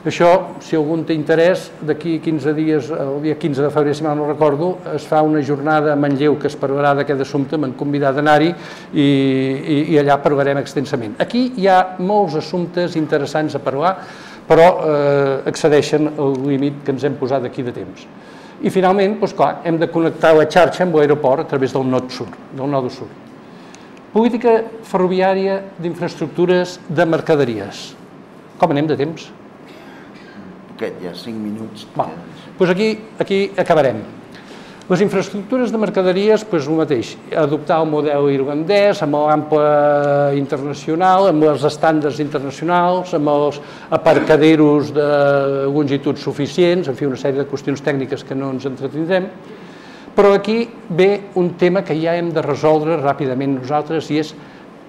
Això, si algú té interès, d'aquí 15 dies, el dia 15 de febrer, si mal no recordo, es fa una jornada a Manlleu que es parlarà d'aquest assumpte, m'han convidat a anar-hi i, i, i allà parlarem extensament. Aquí hi ha molts assumptes interessants a parlar, però eh, excedeixen el límit que ens hem posat d'aquí de temps. I finalment, doncs clar, hem de connectar la xarxa amb l'aeroport a través del nord sud, del nord sud. Política ferroviària d'infraestructures de mercaderies com anem de temps? Poquet, ja, 5 minuts. Va, doncs aquí, aquí acabarem. Les infraestructures de mercaderies, doncs el mateix, adoptar el model irlandès amb l'ample internacional, amb els estàndards internacionals, amb els aparcaderos de longitud suficients, en fi, una sèrie de qüestions tècniques que no ens entretindrem, però aquí ve un tema que ja hem de resoldre ràpidament nosaltres i és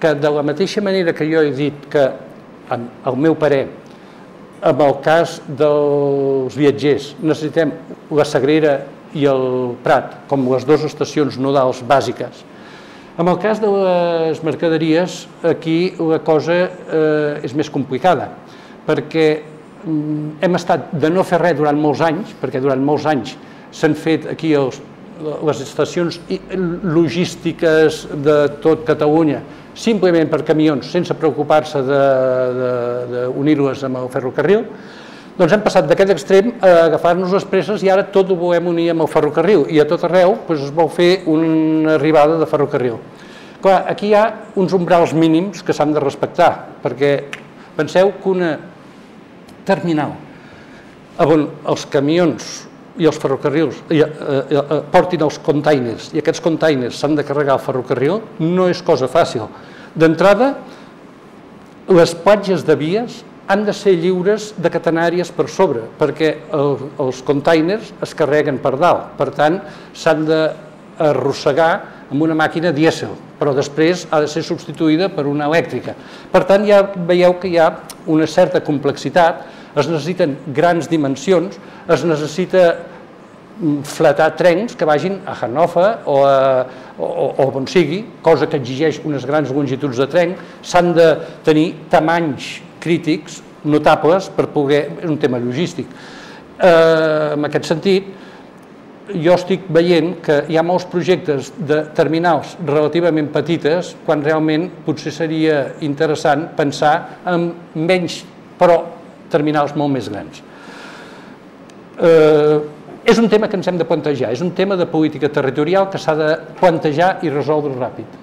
que de la mateixa manera que jo he dit que el meu parer, amb el cas dels viatgers. Necessitem la Sagrera i el Prat com les dues estacions nodals bàsiques. En el cas de les mercaderies, aquí la cosa eh, és més complicada, perquè mm, hem estat de no fer res durant molts anys, perquè durant molts anys s'han fet aquí els, les estacions logístiques de tot Catalunya simplement per camions, sense preocupar-se d'unir-les amb el ferrocarril, doncs hem passat d'aquest extrem a agafar-nos les presses i ara tot ho volem unir amb el ferrocarril i a tot arreu doncs, es vol fer una arribada de ferrocarril. Clar, aquí hi ha uns umbrals mínims que s'han de respectar, perquè penseu que una terminal on els camions i els ferrocarrils i, eh, eh, eh, portin els containers i aquests containers s'han de carregar al ferrocarril no és cosa fàcil. D'entrada, les platges de vies han de ser lliures de catenàries per sobre, perquè el, els containers es carreguen per dalt. Per tant, s'han d'arrossegar amb una màquina dièsel, però després ha de ser substituïda per una elèctrica. Per tant, ja veieu que hi ha una certa complexitat, es necessiten grans dimensions, es necessita mm, flatar trens que vagin a Hannover o, a, o, o on sigui, cosa que exigeix unes grans longituds de tren, s'han de tenir tamanys crítics notables per poder... és un tema logístic. Eh, en aquest sentit, jo estic veient que hi ha molts projectes de terminals relativament petites quan realment potser seria interessant pensar en menys, però terminals molt més grans. Eh, és un tema que ens hem de plantejar, és un tema de política territorial que s'ha de plantejar i resoldre ràpid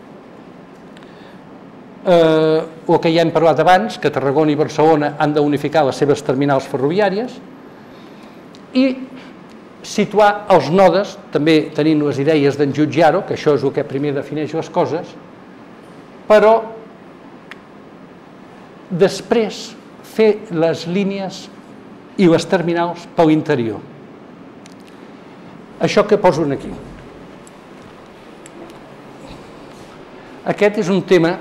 eh, el que ja hem parlat abans, que Tarragona i Barcelona han d'unificar les seves terminals ferroviàries i situar els nodes, també tenint les idees d'en Jutjaro, que això és el que primer defineix les coses, però després fer les línies i les terminals per l'interior. Això que poso aquí. Aquest és un tema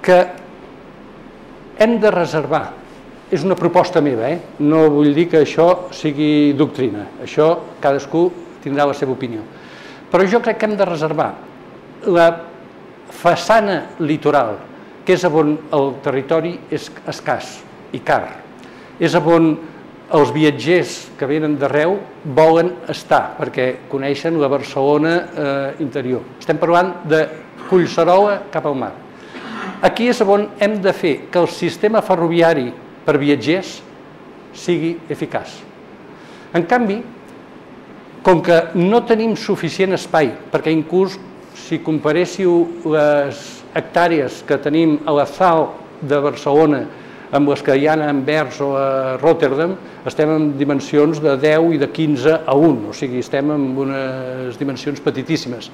que hem de reservar. És una proposta meva, eh? no vull dir que això sigui doctrina, això cadascú tindrà la seva opinió. Però jo crec que hem de reservar la façana litoral, que és on el territori és escàs i car, és on els viatgers que venen d'arreu volen estar, perquè coneixen la Barcelona eh, interior. Estem parlant de Collserola cap al mar. Aquí és on hem de fer que el sistema ferroviari per viatgers sigui eficaç. En canvi, com que no tenim suficient espai, perquè inclús si comparéssiu les hectàrees que tenim a la SAL de Barcelona amb les que hi ha a Anvers o a Rotterdam, estem en dimensions de 10 i de 15 a 1, o sigui, estem en unes dimensions petitíssimes.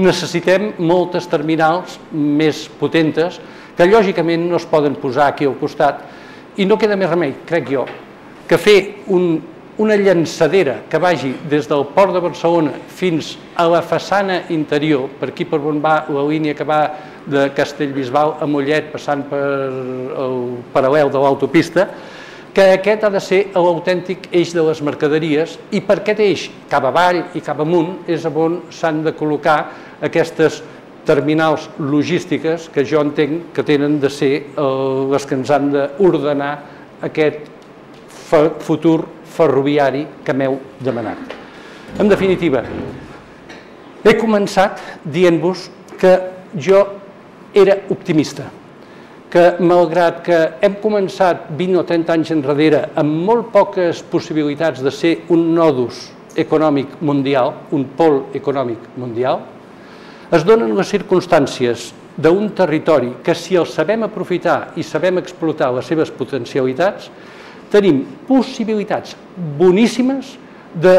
Necessitem moltes terminals més potentes que lògicament no es poden posar aquí al costat i no queda més remei, crec jo, que fer un, una llançadera que vagi des del port de Barcelona fins a la façana interior, per aquí per on va la línia que va de Castellbisbal a Mollet passant per el paral·lel de l'autopista, que aquest ha de ser l'autèntic eix de les mercaderies i per aquest eix, cap avall i cap amunt, és on s'han de col·locar aquestes terminals logístiques que jo entenc que tenen de ser eh, les que ens han d'ordenar aquest futur ferroviari que m'heu demanat. En definitiva, he començat dient-vos que jo era optimista, que malgrat que hem començat 20 o 30 anys enrere amb molt poques possibilitats de ser un nodus econòmic mundial, un pol econòmic mundial, es donen les circumstàncies d'un territori que si el sabem aprofitar i sabem explotar les seves potencialitats, tenim possibilitats boníssimes de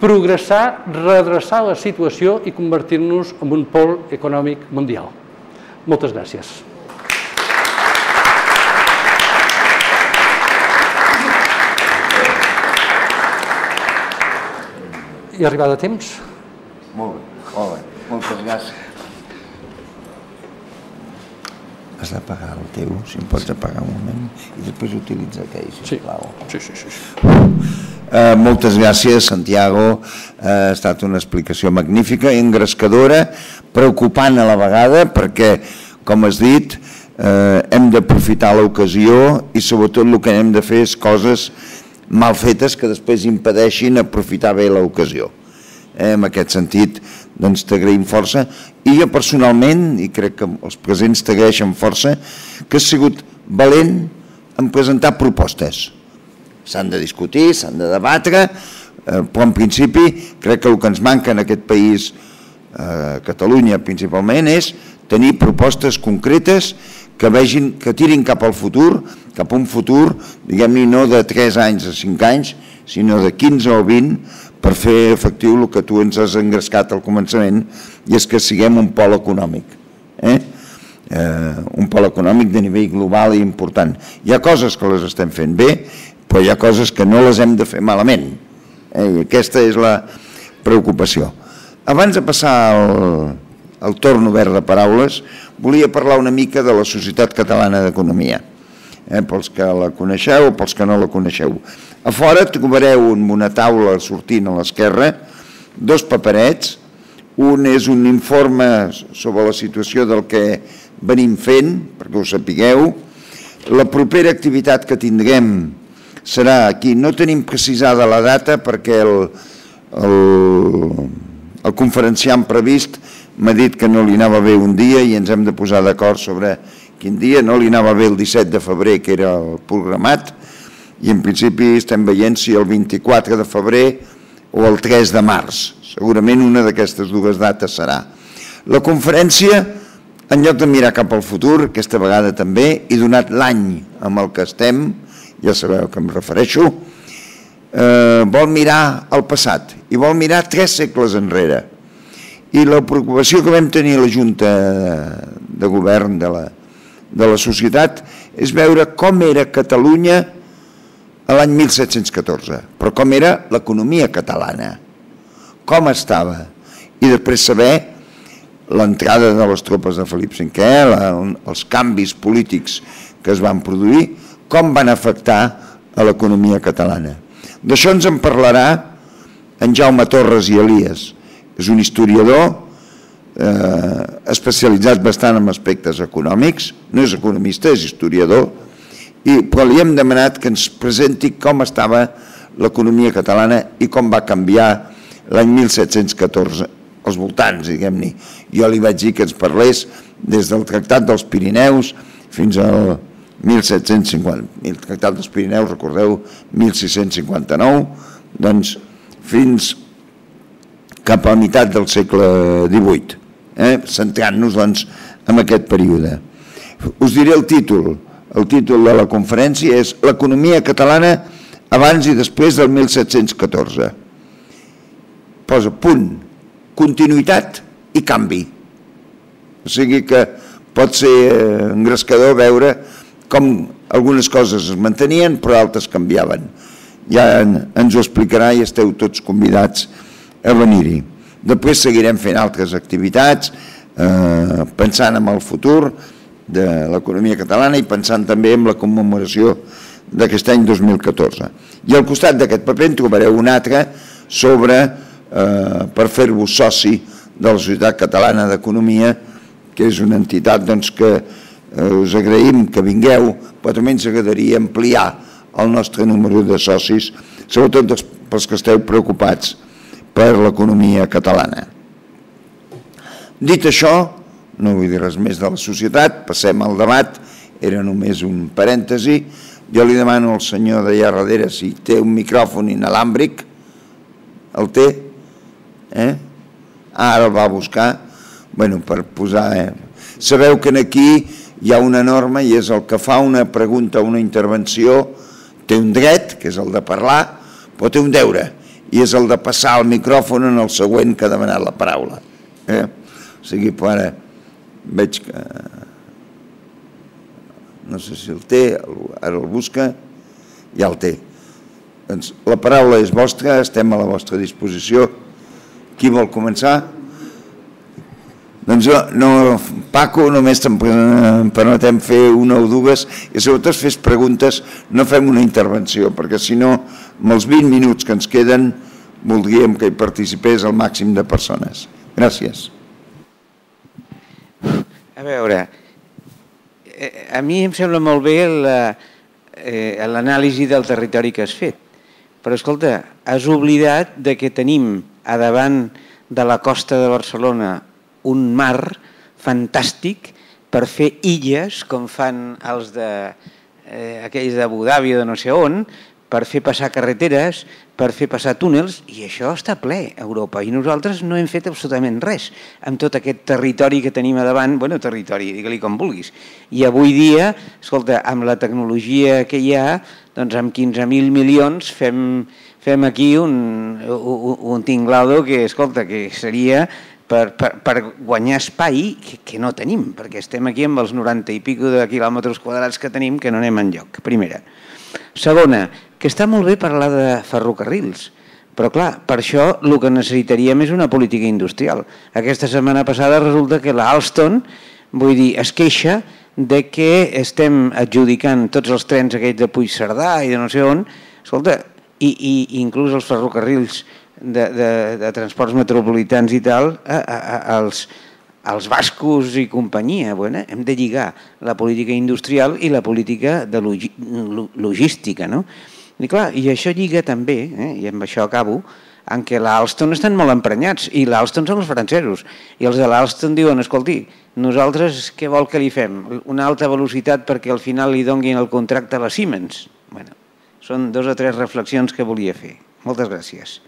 progressar, redreçar la situació i convertir-nos en un pol econòmic mundial. Moltes gràcies. I arribat a temps? Molt bé, molt bé. Moltes gràcies. Has d'apagar el teu, si em pots apagar un moment, i després utilitza aquell, sisplau. Sí, sí, sí. sí. Uh, moltes gràcies, Santiago. Uh, ha estat una explicació magnífica, engrescadora, preocupant a la vegada, perquè, com has dit, uh, hem d'aprofitar l'ocasió i sobretot el que hem de fer és coses mal fetes que després impedeixin aprofitar bé l'ocasió. Eh, en aquest sentit, doncs t'agraïm força i jo personalment, i crec que els presents t'agraeixen força, que has sigut valent en presentar propostes. S'han de discutir, s'han de debatre, eh, però en principi crec que el que ens manca en aquest país, eh, Catalunya principalment, és tenir propostes concretes que vegin, que tirin cap al futur, cap a un futur, diguem-ne, no de 3 anys a 5 anys, sinó de 15 o 20, per fer efectiu el que tu ens has engrescat al començament, i és que siguem un pol econòmic. Eh? Eh, un pol econòmic de nivell global i important. Hi ha coses que les estem fent bé, però hi ha coses que no les hem de fer malament. Eh? I aquesta és la preocupació. Abans de passar al, al torn obert de paraules, volia parlar una mica de la Societat Catalana d'Economia, eh? pels que la coneixeu o pels que no la coneixeu. A fora trobareu en una taula sortint a l'esquerra dos paperets, un és un informe sobre la situació del que venim fent, perquè ho sapigueu, la propera activitat que tindrem serà aquí, no tenim precisada la data perquè el, el, el conferenciant previst m'ha dit que no li anava bé un dia i ens hem de posar d'acord sobre quin dia, no li anava bé el 17 de febrer que era el programat, i en principi estem veient si el 24 de febrer o el 3 de març. Segurament una d'aquestes dues dates serà. La conferència, en lloc de mirar cap al futur, aquesta vegada també, i donat l'any amb el que estem, ja sabeu que em refereixo, eh, vol mirar el passat i vol mirar tres segles enrere. I la preocupació que vam tenir la Junta de Govern de la, de la societat és veure com era Catalunya a l'any 1714, però com era l'economia catalana, com estava, i després saber l'entrada de les tropes de Felip V, la, els canvis polítics que es van produir, com van afectar a l'economia catalana. D'això ens en parlarà en Jaume Torres i Elias. És un historiador eh, especialitzat bastant en aspectes econòmics, no és economista, és historiador, i, però li hem demanat que ens presenti com estava l'economia catalana i com va canviar l'any 1714, als voltants, diguem-ne. Jo li vaig dir que ens parlés des del Tractat dels Pirineus fins al 1750. El Tractat dels Pirineus, recordeu, 1659, doncs fins cap a la meitat del segle XVIII, eh? centrant-nos doncs, en aquest període. Us diré el títol, el títol de la conferència és L'economia catalana abans i després del 1714. Posa punt, continuïtat i canvi. O sigui que pot ser eh, engrescador veure com algunes coses es mantenien però altres canviaven. Ja ens ho explicarà i esteu tots convidats a venir-hi. Després seguirem fent altres activitats, eh, pensant en el futur, de l'economia catalana i pensant també en la commemoració d'aquest any 2014. I al costat d'aquest paper en trobareu un altre sobre, eh, per fer-vos soci de la Societat Catalana d'Economia, que és una entitat doncs, que eh, us agraïm que vingueu, però també ens agradaria ampliar el nostre número de socis, sobretot pels que esteu preocupats per l'economia catalana. Dit això, no vull dir res més de la societat, passem al debat, era només un parèntesi, jo li demano al senyor d'allà darrere si té un micròfon inalàmbric, el té? Eh? Ara el va buscar, bueno, per posar... Eh? Sabeu que aquí hi ha una norma i és el que fa una pregunta o una intervenció, té un dret, que és el de parlar, però té un deure, i és el de passar el micròfon en el següent que ha demanat la paraula. Eh? O sigui, ara veig que no sé si el té, ara el busca, ja el té. Doncs la paraula és vostra, estem a la vostra disposició. Qui vol començar? Doncs jo, no, Paco, només em permetem fer una o dues i sobretot fes preguntes, no fem una intervenció, perquè si no, amb els 20 minuts que ens queden, voldríem que hi participés el màxim de persones. Gràcies. A veure, eh, a mi em sembla molt bé eh, l'anàlisi del territori que has fet, però escolta, has oblidat de que tenim a davant de la costa de Barcelona un mar fantàstic per fer illes com fan els de eh, aquells d'Abu Dhabi o de no sé on, per fer passar carreteres, per fer passar túnels, i això està ple a Europa, i nosaltres no hem fet absolutament res amb tot aquest territori que tenim a davant, bueno, territori, digue-li com vulguis. I avui dia, escolta, amb la tecnologia que hi ha, doncs amb 15.000 milions fem, fem aquí un, un, un tinglado que, escolta, que seria per, per, per guanyar espai que, que no tenim, perquè estem aquí amb els 90 i pico de quilòmetres quadrats que tenim que no anem en lloc, primera. Segona, que està molt bé parlar de ferrocarrils, però clar, per això el que necessitaríem és una política industrial. Aquesta setmana passada resulta que l'Alston, vull dir, es queixa de que estem adjudicant tots els trens aquells de Puigcerdà i de no sé on, escolta, i, i inclús els ferrocarrils de, de, de transports metropolitans i tal, a, a, a, als, als bascos i companyia. Bueno, hem de lligar la política industrial i la política de logística. No? I, clar, I això lliga també, eh, i amb això acabo, en què l'Alston estan molt emprenyats, i l'Alston són els francesos. I els de l'Alston diuen, escolti, nosaltres què vol que li fem? Una alta velocitat perquè al final li donguin el contracte a la Siemens? Bueno, són dos o tres reflexions que volia fer. Moltes gràcies.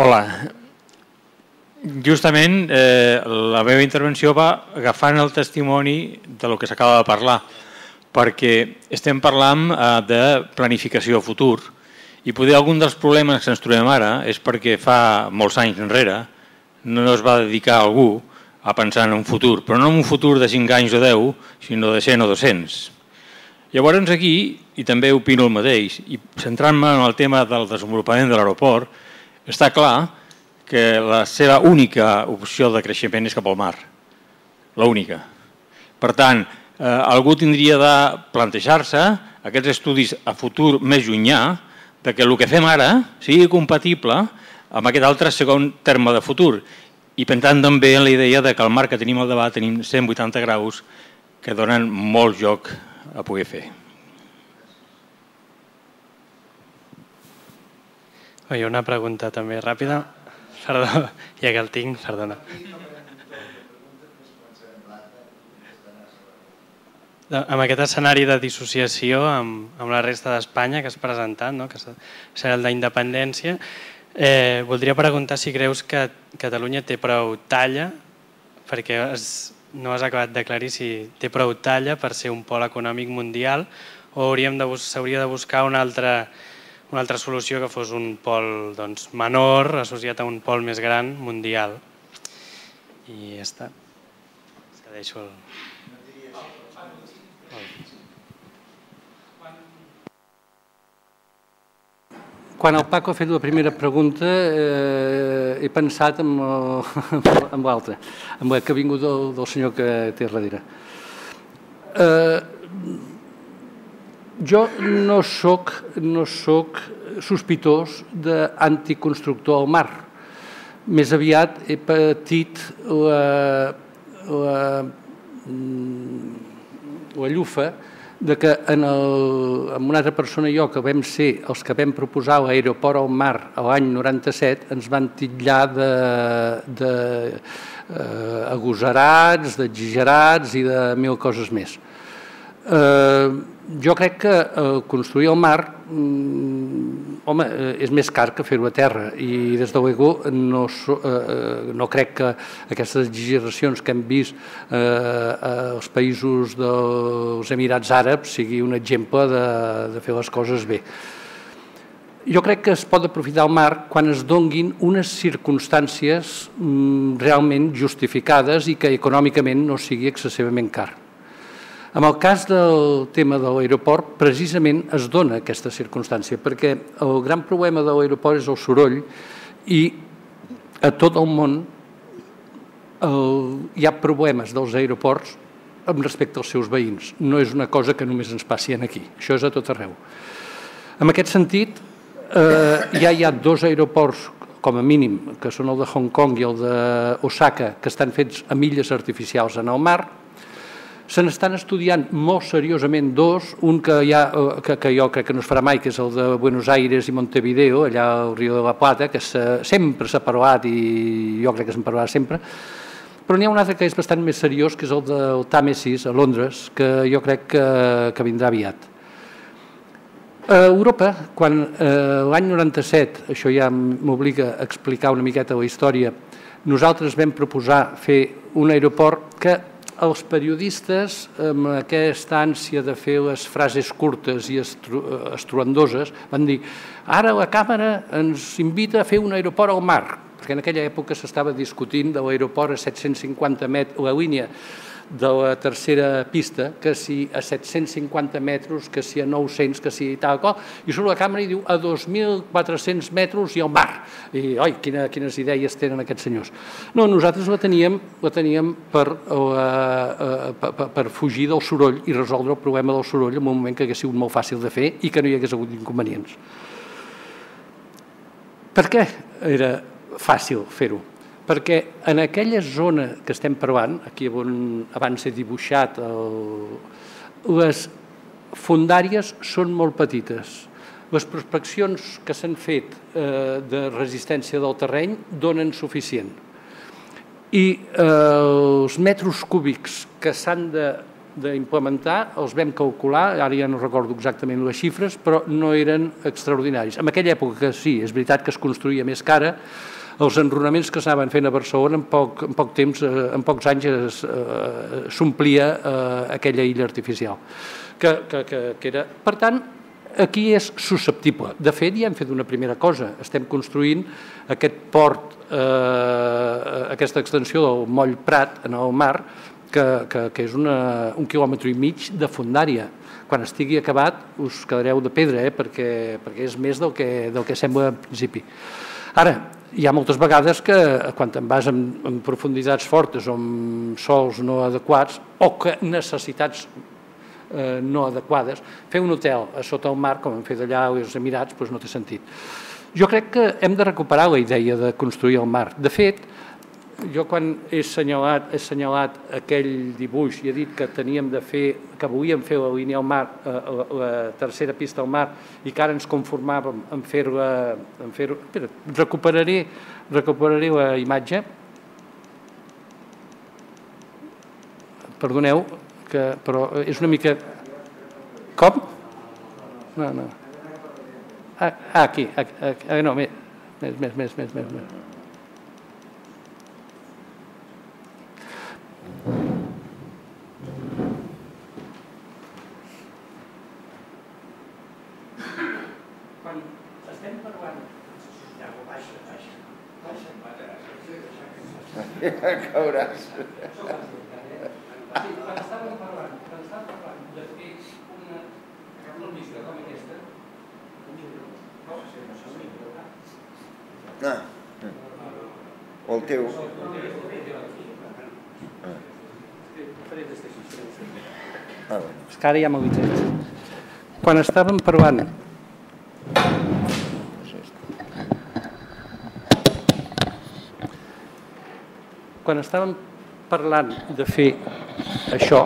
Hola. Justament eh, la meva intervenció va agafant el testimoni de lo que s'acaba de parlar, perquè estem parlant eh, de planificació futur i poder algun dels problemes que ens trobem ara és perquè fa molts anys enrere no es va dedicar algú a pensar en un futur, però no en un futur de 5 anys o 10, sinó de 100 o 200. Llavors aquí, i també opino el mateix, i centrant-me en el tema del desenvolupament de l'aeroport, està clar que la seva única opció de creixement és cap al mar. L'única. Per tant, eh, algú tindria de plantejar-se aquests estudis a futur més llunyà de que el que fem ara sigui compatible amb aquest altre segon terme de futur i pensant també en la idea de que el mar que tenim al davant tenim 180 graus que donen molt joc a poder fer. Oi, una pregunta també ràpida. Perdó, ja que el tinc, perdona. Amb aquest escenari de dissociació amb, amb la resta d'Espanya que has presentat, no? que serà el d'independència, eh, voldria preguntar si creus que Catalunya té prou talla, perquè es, no has acabat d'aclarir si té prou talla per ser un pol econòmic mundial o hauríem de, s'hauria de buscar una altra una altra solució que fos un pol doncs, menor associat a un pol més gran mundial. I ja està. deixo el... Quan el Paco ha fet la primera pregunta eh, he pensat en, (laughs) en l'altra, en la que ha vingut del, del senyor que té darrere. Eh, jo no sóc, no soc sospitós d'anticonstructor al mar. Més aviat he patit la, la, mm, la llufa de que en, el, en una altra persona i jo, que vam ser els que vam proposar l'aeroport al mar l'any 97, ens van titllar de, de eh, agosarats, d'exagerats i de mil coses més. Eh, jo crec que eh, construir el mar mm, home, eh, és més car que fer-ho a terra i des de l'ego no, eh, no crec que aquestes exageracions que hem vist eh, als països dels Emirats Àrabs sigui un exemple de, de fer les coses bé. Jo crec que es pot aprofitar el mar quan es donguin unes circumstàncies mm, realment justificades i que econòmicament no sigui excessivament car. En el cas del tema de l'aeroport, precisament es dona aquesta circumstància, perquè el gran problema de l'aeroport és el soroll i a tot el món el, hi ha problemes dels aeroports amb respecte als seus veïns. No és una cosa que només ens passi aquí, això és a tot arreu. En aquest sentit, eh, ja hi ha dos aeroports com a mínim, que són el de Hong Kong i el d'Osaka, que estan fets a milles artificials en el mar, Se n'estan estudiant molt seriosament dos, un que, ha, eh, que, que jo crec que no es farà mai, que és el de Buenos Aires i Montevideo, allà al Rio de la Plata, que se, sempre s'ha parlat i jo crec que se'n parlarà sempre, però n'hi ha un altre que és bastant més seriós, que és el del Tàmesis, a Londres, que jo crec que, que vindrà aviat. A Europa, quan eh, l'any 97, això ja m'obliga a explicar una miqueta la història, nosaltres vam proposar fer un aeroport que els periodistes, amb aquesta ànsia de fer les frases curtes i estruendoses, van dir ara la càmera ens invita a fer un aeroport al mar, perquè en aquella època s'estava discutint de l'aeroport a 750 metres, la línia de la tercera pista, que si a 750 metres, que si a 900, que si tal qual, i surt la càmera i diu a 2.400 metres i al mar. I, oi, quina, quines idees tenen aquests senyors. No, nosaltres la teníem, la teníem per, uh, uh, per, per fugir del soroll i resoldre el problema del soroll en un moment que hagués sigut molt fàcil de fer i que no hi hagués hagut inconvenients. Per què era fàcil fer-ho? Perquè en aquella zona que estem parlant, aquí on abans he dibuixat, el, les fundàries són molt petites. Les prospeccions que s'han fet eh, de resistència del terreny donen suficient. I eh, els metres cúbics que s'han d'implementar els vam calcular, ara ja no recordo exactament les xifres, però no eren extraordinaris. En aquella època sí, és veritat que es construïa més cara, els enronaments que s'anaven fent a Barcelona en poc, en poc temps, eh, en pocs anys eh, s'omplia eh, aquella illa artificial. Que, que, que, que era... Per tant, aquí és susceptible. De fet, ja hem fet una primera cosa. Estem construint aquest port, eh, aquesta extensió del moll Prat en el mar, que, que, que és una, un quilòmetre i mig de fundària. Quan estigui acabat us quedareu de pedra, eh, perquè, perquè és més del que, del que sembla al principi. Ara, hi ha moltes vegades que quan te'n vas en, en profunditats fortes o en sols no adequats o que necessitats eh, no adequades, fer un hotel a sota el mar, com hem fet allà als Emirats, doncs no té sentit. Jo crec que hem de recuperar la idea de construir el mar. De fet, jo quan he assenyalat, he assenyalat aquell dibuix i he dit que teníem de fer, que volíem fer la línia al mar, eh, la, la tercera pista al mar, i que ara ens conformàvem en fer-la... En fer Espera, recuperaré, recuperaré la imatge. Perdoneu, que, però és una mica... Com? No, no. Ah, aquí, aquí, aquí no, més, més, més, més, més, més. Cauràs. Quan estàvem parlant, quan estàvem parlant de fer una, una com aquesta, Ah. O el teu. Ah. És que ara ja m'ho Quan estàvem parlant quan estàvem parlant de fer això,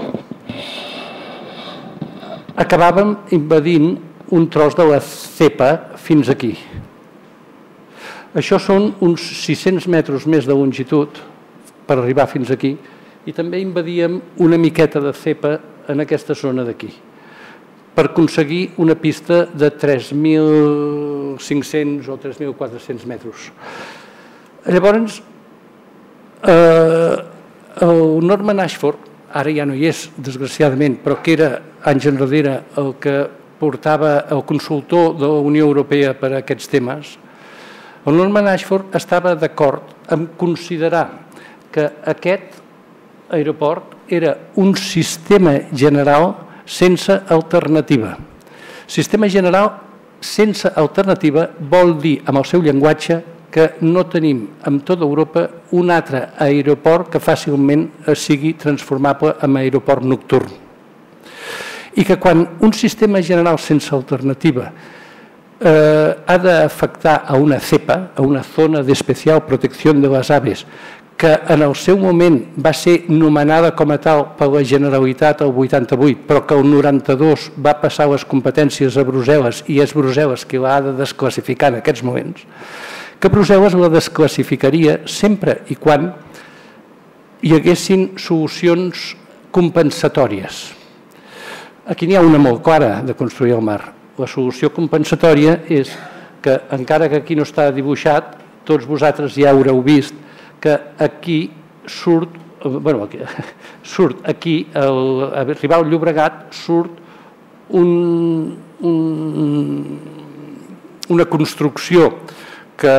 acabàvem invadint un tros de la cepa fins aquí. Això són uns 600 metres més de longitud per arribar fins aquí i també invadíem una miqueta de cepa en aquesta zona d'aquí per aconseguir una pista de 3.500 o 3.400 metres. Llavors, Eh, el Norman Ashford, ara ja no hi és, desgraciadament, però que era anys enrere el que portava el consultor de la Unió Europea per a aquests temes, el Norman Ashford estava d'acord en considerar que aquest aeroport era un sistema general sense alternativa. Sistema general sense alternativa vol dir, amb el seu llenguatge, que no tenim en tota Europa un altre aeroport que fàcilment sigui transformable en aeroport nocturn. I que quan un sistema general sense alternativa eh, ha d'afectar a una cepa, a una zona d'especial protecció de les aves, que en el seu moment va ser nomenada com a tal per la Generalitat el 88, però que el 92 va passar les competències a Brussel·les i és Brussel·les qui l'ha de desclassificar en aquests moments, que Brussel·les la desclassificaria sempre i quan hi haguessin solucions compensatòries. Aquí n'hi ha una molt clara de construir el mar. La solució compensatòria és que, encara que aquí no està dibuixat, tots vosaltres ja haureu vist que aquí surt, bueno, aquí, (laughs) surt aquí, el, arribar al Llobregat, surt un, un, una construcció que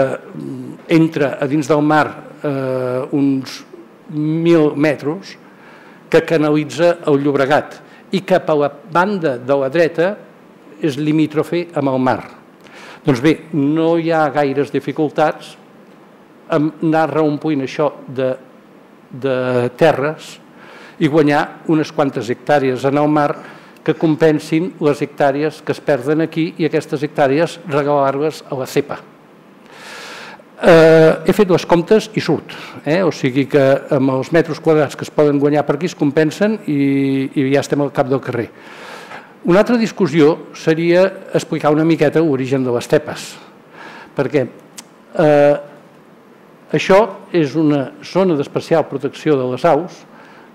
entra a dins del mar eh, uns mil metres que canalitza el Llobregat i cap a la banda de la dreta és limítrofe amb el mar. Doncs bé, no hi ha gaires dificultats anar reomplint això de, de terres i guanyar unes quantes hectàrees en el mar que compensin les hectàrees que es perden aquí i aquestes hectàrees regalar-les a la cepa. Eh, he fet les comptes i surt, eh? o sigui que amb els metres quadrats que es poden guanyar per aquí es compensen i, i ja estem al cap del carrer. Una altra discussió seria explicar una miqueta l'origen de les tepes, perquè eh, això és una zona d'especial protecció de les aus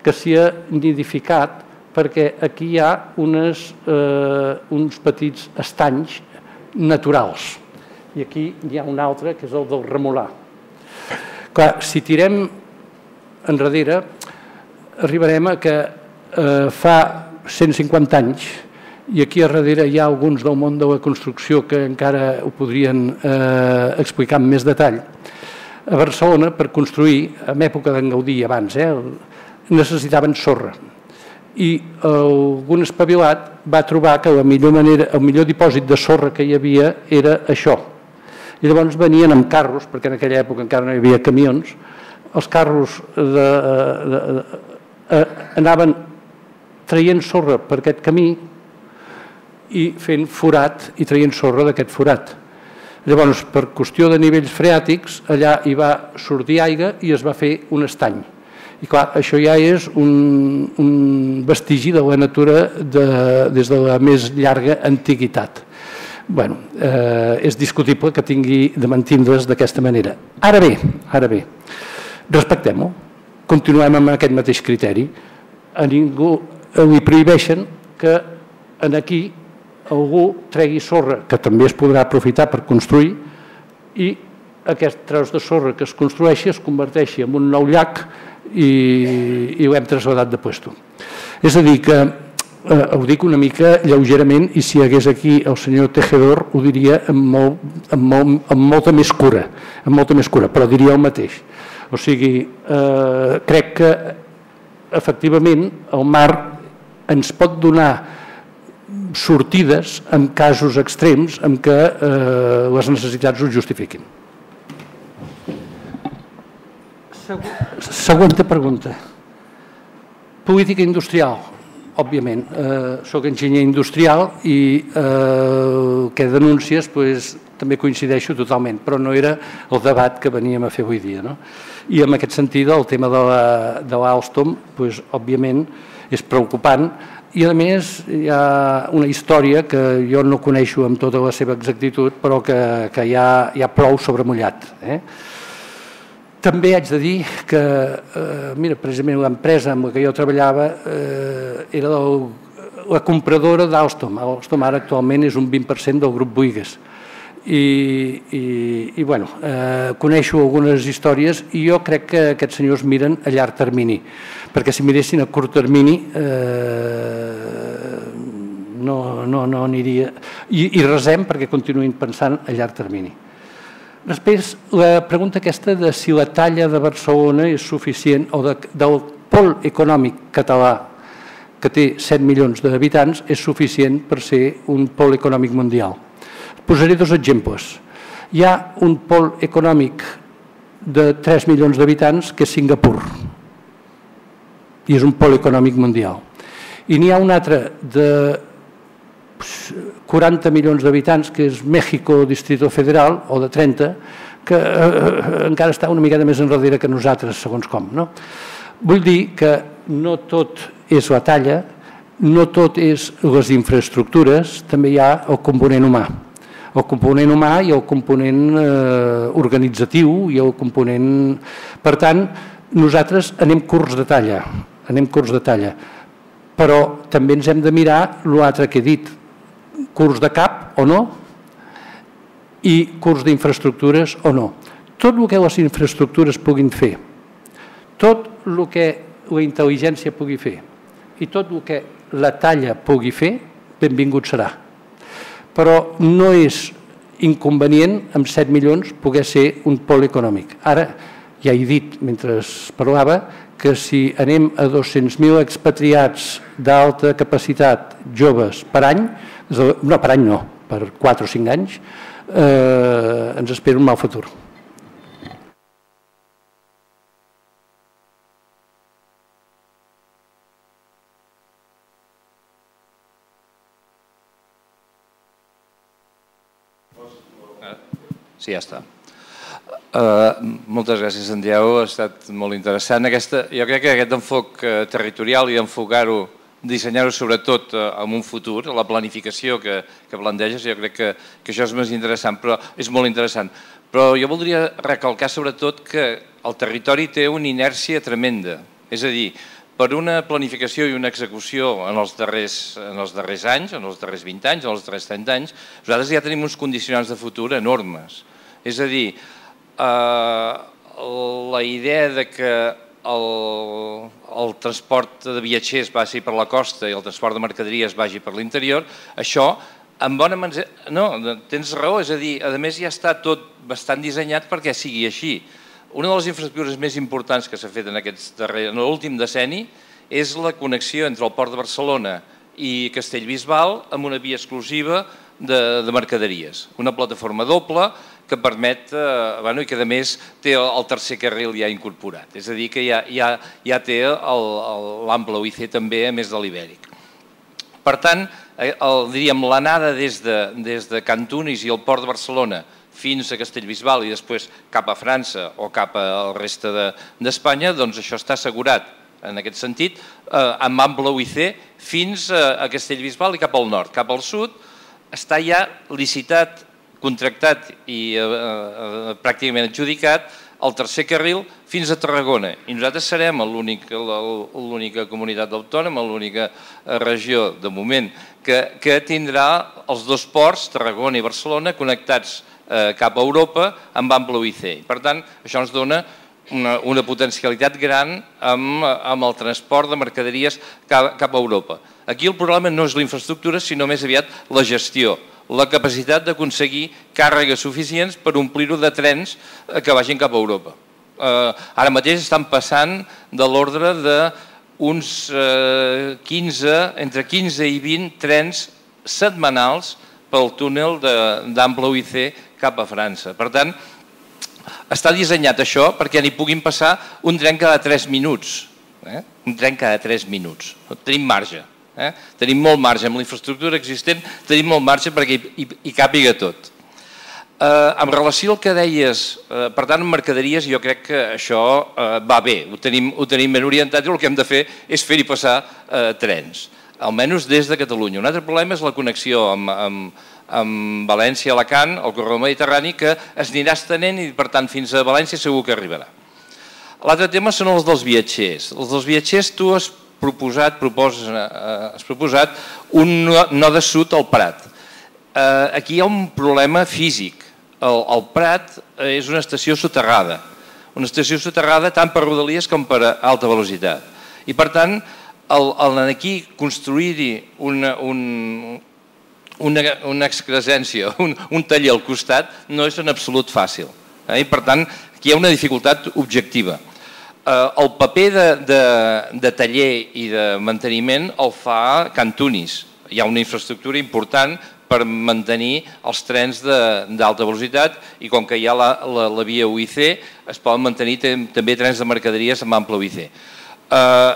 que s'hi ha nidificat perquè aquí hi ha unes, eh, uns petits estanys naturals. I aquí hi ha un altre, que és el del remolà. Clar, si tirem enrere, arribarem a que eh, fa 150 anys, i aquí a darrere hi ha alguns del món de la construcció que encara ho podrien eh, explicar amb més detall, a Barcelona, per construir, en època d'en Gaudí abans, eh, necessitaven sorra. I algun espavilat va trobar que la millor manera, el millor dipòsit de sorra que hi havia era això. I llavors venien amb carros, perquè en aquella època encara no hi havia camions, els carros de, de, de, de, anaven traient sorra per aquest camí i fent forat i traient sorra d'aquest forat. Llavors, per qüestió de nivells freàtics, allà hi va sortir aigua i es va fer un estany. I clar, això ja és un, un vestigi de la natura de, des de la més llarga antiguitat. bueno, eh, és discutible que tingui de mantindre's d'aquesta manera. Ara bé, ara bé, respectem-ho, continuem amb aquest mateix criteri. A ningú li prohibeixen que en aquí algú tregui sorra, que també es podrà aprofitar per construir, i aquest tros de sorra que es construeixi es converteixi en un nou llac i, i ho hem traslladat de puesto. És a dir, que eh, ho dic una mica lleugerament i si hi hagués aquí el senyor Tejedor ho diria amb, molt, amb, molt, amb molta més cura, amb molta més cura, però diria el mateix. O sigui, eh, crec que efectivament el mar ens pot donar sortides en casos extrems en què eh, les necessitats ho justifiquin. Següenta pregunta. Política industrial, òbviament. Eh, soc enginyer industrial i eh, el que denuncies pues, també coincideixo totalment, però no era el debat que veníem a fer avui dia. No? I en aquest sentit el tema de l'Alstom, pues, òbviament, és preocupant, i a més hi ha una història que jo no coneixo amb tota la seva exactitud, però que, que hi ha prou sobre mullat. Eh? També haig de dir que, eh, mira, precisament l'empresa amb la que jo treballava eh, era del, la compradora d'Alstom. Alstom ara actualment és un 20% del grup Boigues. I, i, i bueno, eh, coneixo algunes històries i jo crec que aquests senyors miren a llarg termini perquè si miressin a curt termini eh, no, no, no aniria... I, I resem perquè continuïn pensant a llarg termini. Després, la pregunta aquesta de si la talla de Barcelona és suficient o de, del pol econòmic català que té 7 milions d'habitants és suficient per ser un pol econòmic mundial. Posaré dos exemples. Hi ha un pol econòmic de 3 milions d'habitants que és Singapur i és un pol econòmic mundial. I n'hi ha un altre de 40 milions d'habitants que és México Distrito Federal o de 30 que eh, encara està una miqueta més enrere que nosaltres segons com. No? Vull dir que no tot és la talla, no tot és les infraestructures, també hi ha el component humà. El component humà i el component eh, organitzatiu i el component... Per tant, nosaltres anem curts de talla, anem curts de talla, però també ens hem de mirar l'altre que he dit, curs de cap o no, i curs d'infraestructures o no. Tot el que les infraestructures puguin fer, tot el que la intel·ligència pugui fer i tot el que la talla pugui fer, benvingut serà. Però no és inconvenient amb 7 milions poder ser un pol econòmic. Ara, ja he dit mentre parlava que si anem a 200.000 expatriats d'alta capacitat joves per any, no per any no, per 4 o 5 anys, eh, ens espera un mal futur. Sí, ja està. Uh, moltes gràcies, Santiago. Ha estat molt interessant. Aquesta, jo crec que aquest enfoc uh, territorial i enfocar-ho, dissenyar-ho sobretot uh, en un futur, la planificació que, que planteges, jo crec que, que això és més interessant, però és molt interessant. Però jo voldria recalcar sobretot que el territori té una inèrcia tremenda. És a dir, per una planificació i una execució en els, darrers, en els darrers anys, en els darrers 20 anys, en els darrers 30 anys, nosaltres ja tenim uns condicionants de futur enormes. És a dir, eh, la idea de que el, el transport de viatgers vagi per la costa i el transport de mercaderies vagi per l'interior, això en bona manera... No, tens raó, és a dir, a més ja està tot bastant dissenyat perquè sigui així. Una de les infraestructures més importants que s'ha fet en, aquests darrer, en l'últim decenni és la connexió entre el port de Barcelona i Castellbisbal amb una via exclusiva de, de mercaderies. Una plataforma doble que permet, eh, bueno, i que a més té el tercer carril ja incorporat, és a dir, que ja, ja, ja té l'ample UIC també a més de l'Ibèric. Per tant, eh, el, diríem, l'anada des, de, des de Cantunis i el port de Barcelona fins a Castellbisbal i després cap a França o cap a la resta d'Espanya, de, doncs això està assegurat en aquest sentit, eh, amb ample UIC fins a Castellbisbal i cap al nord. Cap al sud està ja licitat contractat i eh, eh, pràcticament adjudicat el tercer carril fins a Tarragona i nosaltres serem l'única comunitat autònoma, l'única eh, regió de moment que, que tindrà els dos ports, Tarragona i Barcelona, connectats eh, cap a Europa amb ample UIC. Per tant, això ens dona una, una potencialitat gran amb, amb el transport de mercaderies cap, cap a Europa. Aquí el problema no és la infraestructura, sinó més aviat la gestió la capacitat d'aconseguir càrregues suficients per omplir-ho de trens eh, que vagin cap a Europa. Eh, ara mateix estan passant de l'ordre d'uns eh, 15, entre 15 i 20 trens setmanals pel túnel d'ample UIC cap a França. Per tant, està dissenyat això perquè n'hi puguin passar un tren cada 3 minuts. Eh? Un tren cada 3 minuts. Tenim marge. Eh? Tenim molt marge, amb la infraestructura existent tenim molt marge perquè hi, càpiga tot. Eh, en relació al que deies, eh, per tant, en mercaderies jo crec que això eh, va bé, ho tenim ben orientat i el que hem de fer és fer-hi passar eh, trens, almenys des de Catalunya. Un altre problema és la connexió amb, amb, amb València, Alacant, el corredor mediterrani, que es anirà estenent i per tant fins a València segur que arribarà. L'altre tema són els dels viatgers. Els dels viatgers tu has proposat, proposa, eh, has proposat un node sud al Prat. Eh, aquí hi ha un problema físic. El, el Prat és una estació soterrada, una estació soterrada tant per rodalies com per alta velocitat. I per tant, el, el aquí construir-hi una, un, una, una excrescència, (laughs) un, un taller al costat, no és en absolut fàcil. Eh? I per tant, aquí hi ha una dificultat objectiva. Eh, el paper de, de, de taller i de manteniment el fa Cantunis. Hi ha una infraestructura important per mantenir els trens d'alta velocitat i com que hi ha la, la, la via UIC es poden mantenir també trens de mercaderies amb ample UIC. Eh,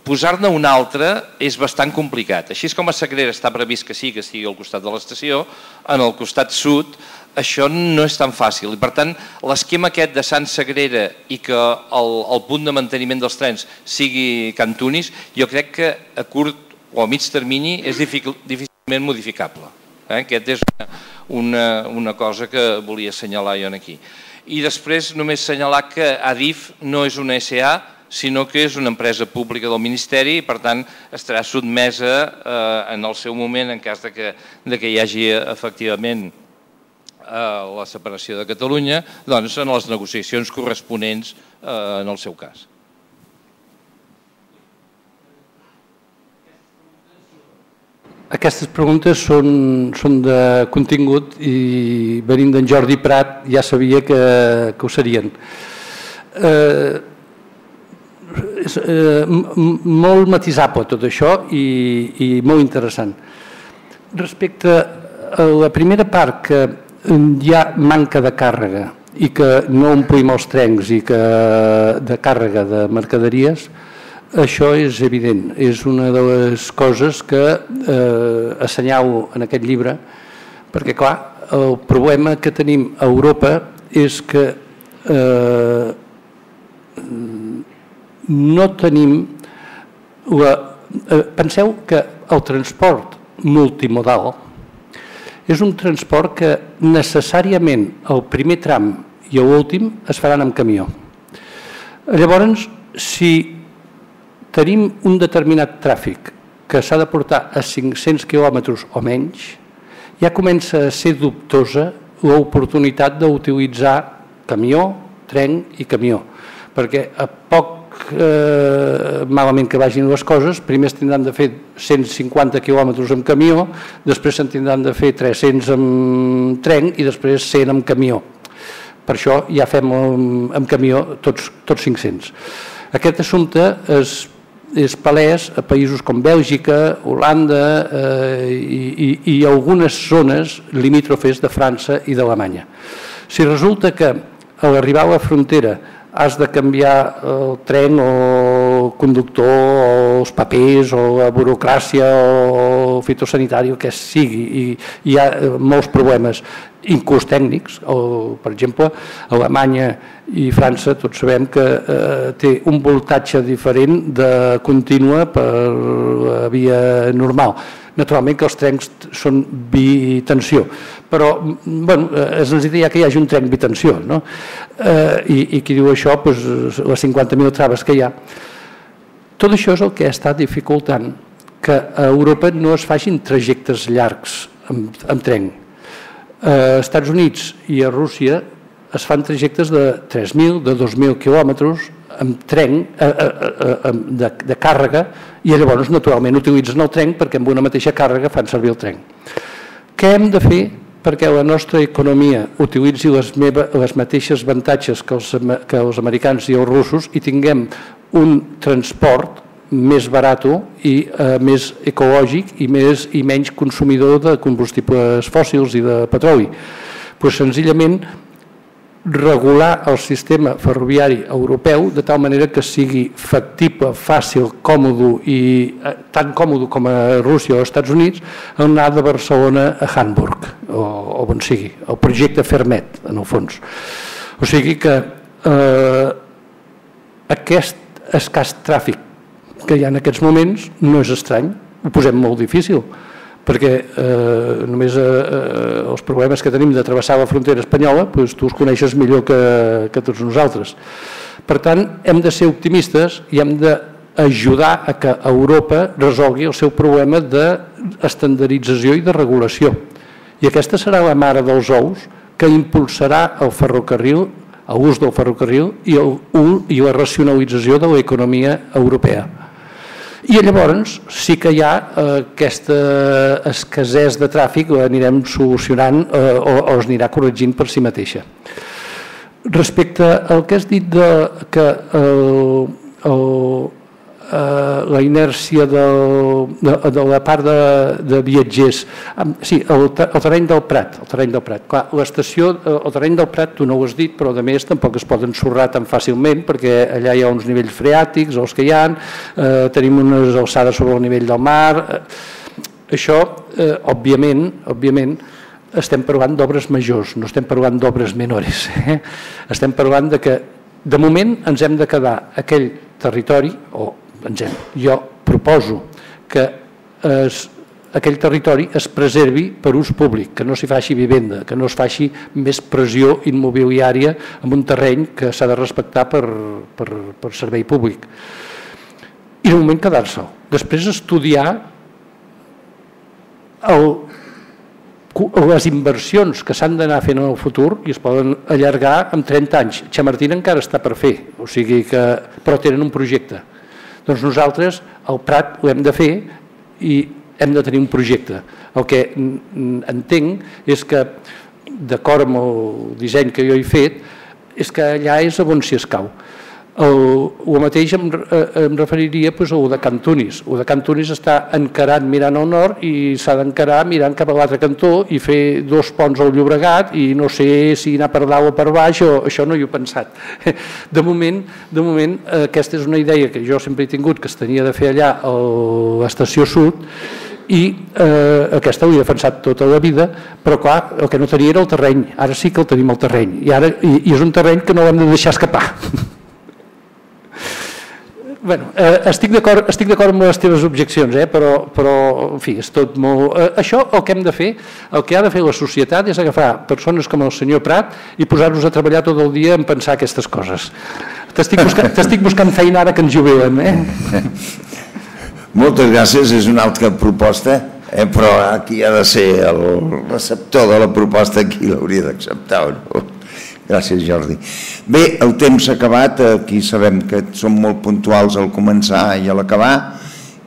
Posar-ne un altre és bastant complicat. Així com a Sagrera està previst que sí, que estigui al costat de l'estació, en el costat sud això no és tan fàcil. I per tant, l'esquema aquest de Sant Sagrera i que el, el punt de manteniment dels trens sigui Cantunis, jo crec que a curt o a mig termini és difícilment modificable. Eh? Aquest és una, una, una cosa que volia assenyalar jo aquí. I després només assenyalar que Adif no és una SA, sinó que és una empresa pública del Ministeri i per tant estarà sotmesa eh, en el seu moment en cas de que, de que hi hagi efectivament eh, la separació de Catalunya doncs, en les negociacions corresponents eh, en el seu cas. Aquestes preguntes són, són de contingut i venint d'en Jordi Prat ja sabia que, que ho serien. Eh, és eh, molt matisable tot això i, i molt interessant. Respecte a la primera part que hi ha manca de càrrega i que no omplim els trencs i que de càrrega de mercaderies, això és evident, és una de les coses que eh, assenyalo en aquest llibre, perquè clar, el problema que tenim a Europa és que eh, no tenim la... Eh, penseu que el transport multimodal és un transport que necessàriament el primer tram i l'últim es faran amb camió. Llavors, si tenim un determinat tràfic que s'ha de portar a 500 quilòmetres o menys, ja comença a ser dubtosa l'oportunitat d'utilitzar camió, tren i camió, perquè a poc eh, malament que vagin les coses, primer es tindran de fer 150 quilòmetres amb camió, després se'n tindran de fer 300 amb tren i després 100 amb camió. Per això ja fem amb, amb camió tots, tots 500. Aquest assumpte és és palès a països com Bèlgica, Holanda eh, i, i, i algunes zones limítrofes de França i d'Alemanya. Si resulta que a l'arribar a la frontera has de canviar el tren o el conductor o els papers o la burocràcia o el fitosanitari, el que sigui, i hi ha eh, molts problemes inclús tècnics, o, per exemple, Alemanya i França tots sabem que eh, té un voltatge diferent de contínua per la via normal. Naturalment que els trens són bitensió, però bueno, es necessita ja que hi hagi un tren bitensió, no? Eh, i, I qui diu això, doncs, les 50.000 traves que hi ha. Tot això és el que està dificultant que a Europa no es facin trajectes llargs amb, amb tren, a Estats Units i a Rússia es fan trajectes de 3.000, de 2.000 quilòmetres amb tren eh, eh, eh, de, de càrrega i llavors naturalment utilitzen el tren perquè amb una mateixa càrrega fan servir el tren. Què hem de fer perquè la nostra economia utilitzi les, meva, les mateixes avantatges que els, que els americans i els russos i tinguem un transport més barat i eh, més ecològic i, més, i menys consumidor de combustibles fòssils i de petroli. Pues, senzillament regular el sistema ferroviari europeu de tal manera que sigui factible, fàcil, còmode i eh, tan còmode com a Rússia o als Estats Units anar de Barcelona a Hamburg o, o on sigui, el projecte Fermet en el fons. O sigui que eh, aquest escàs tràfic que hi ha en aquests moments no és estrany, ho posem molt difícil, perquè eh, només eh, els problemes que tenim de travessar la frontera espanyola doncs tu els coneixes millor que, que tots nosaltres. Per tant, hem de ser optimistes i hem d'ajudar a que Europa resolgui el seu problema d'estandardització i de regulació. I aquesta serà la mare dels ous que impulsarà el ferrocarril, l'ús del ferrocarril i la racionalització de l'economia europea. I llavors sí que hi ha eh, aquesta escasès de tràfic, ho anirem solucionant eh, o, o es anirà corregint per si mateixa. Respecte al que has dit de que el, el, la inèrcia del, de, de la part de, de viatgers. Sí, el, el terreny del Prat, el terreny del Prat. Clar, l'estació, eh, el terreny del Prat, tu no ho has dit, però a més tampoc es poden ensorrar tan fàcilment perquè allà hi ha uns nivells freàtics, els que hi ha, eh, tenim unes alçades sobre el nivell del mar. Eh, això, eh, òbviament, òbviament, estem parlant d'obres majors, no estem parlant d'obres menores. (laughs) Eh? Estem parlant de que, de moment, ens hem de quedar aquell territori, o ens hem, jo proposo que es, aquell territori es preservi per ús públic, que no s'hi faci vivenda, que no es faci més pressió immobiliària en un terreny que s'ha de respectar per, per, per servei públic. I de moment quedar-se'l. Després estudiar el, les inversions que s'han d'anar fent en el futur i es poden allargar en 30 anys. Xamartín encara està per fer, o sigui que, però tenen un projecte. Doncs nosaltres el Prat ho hem de fer i hem de tenir un projecte. El que entenc és que, d'acord amb el disseny que jo he fet, és que allà és on s'hi escau. El, el mateix em, eh, em referiria pues, a de Cantunis. O de Cantunis està encarant mirant al nord i s'ha d'encarar mirant cap a l'altre cantó i fer dos ponts al Llobregat i no sé si anar per dalt o per baix, o, això no hi he pensat. (laughs) De moment, de moment aquesta és una idea que jo sempre he tingut, que es tenia de fer allà a l'estació sud, i eh, aquesta ho he defensat tota la vida, però clar, el que no tenia era el terreny, ara sí que el tenim el terreny, i, ara, i, i és un terreny que no l'hem de deixar escapar. (laughs) bueno, eh, estic d'acord estic d'acord amb les teves objeccions, eh, però, però en fi, és tot molt... Eh, això el que hem de fer, el que ha de fer la societat és agafar persones com el senyor Prat i posar-nos a treballar tot el dia en pensar aquestes coses. T'estic buscant, (laughs) buscant feina ara que ens jubilen, eh? (laughs) Moltes gràcies, és una altra proposta, eh, però aquí ha de ser el receptor de la proposta qui l'hauria d'acceptar o no. Gràcies, Jordi. Bé, el temps s'ha acabat, aquí sabem que som molt puntuals al començar i a l'acabar,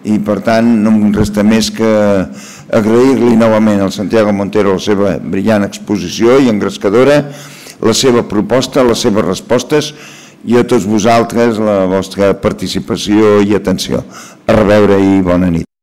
i per tant no em resta més que agrair-li novament al Santiago Montero la seva brillant exposició i engrescadora, la seva proposta, les seves respostes i a tots vosaltres la vostra participació i atenció. A reveure i bona nit.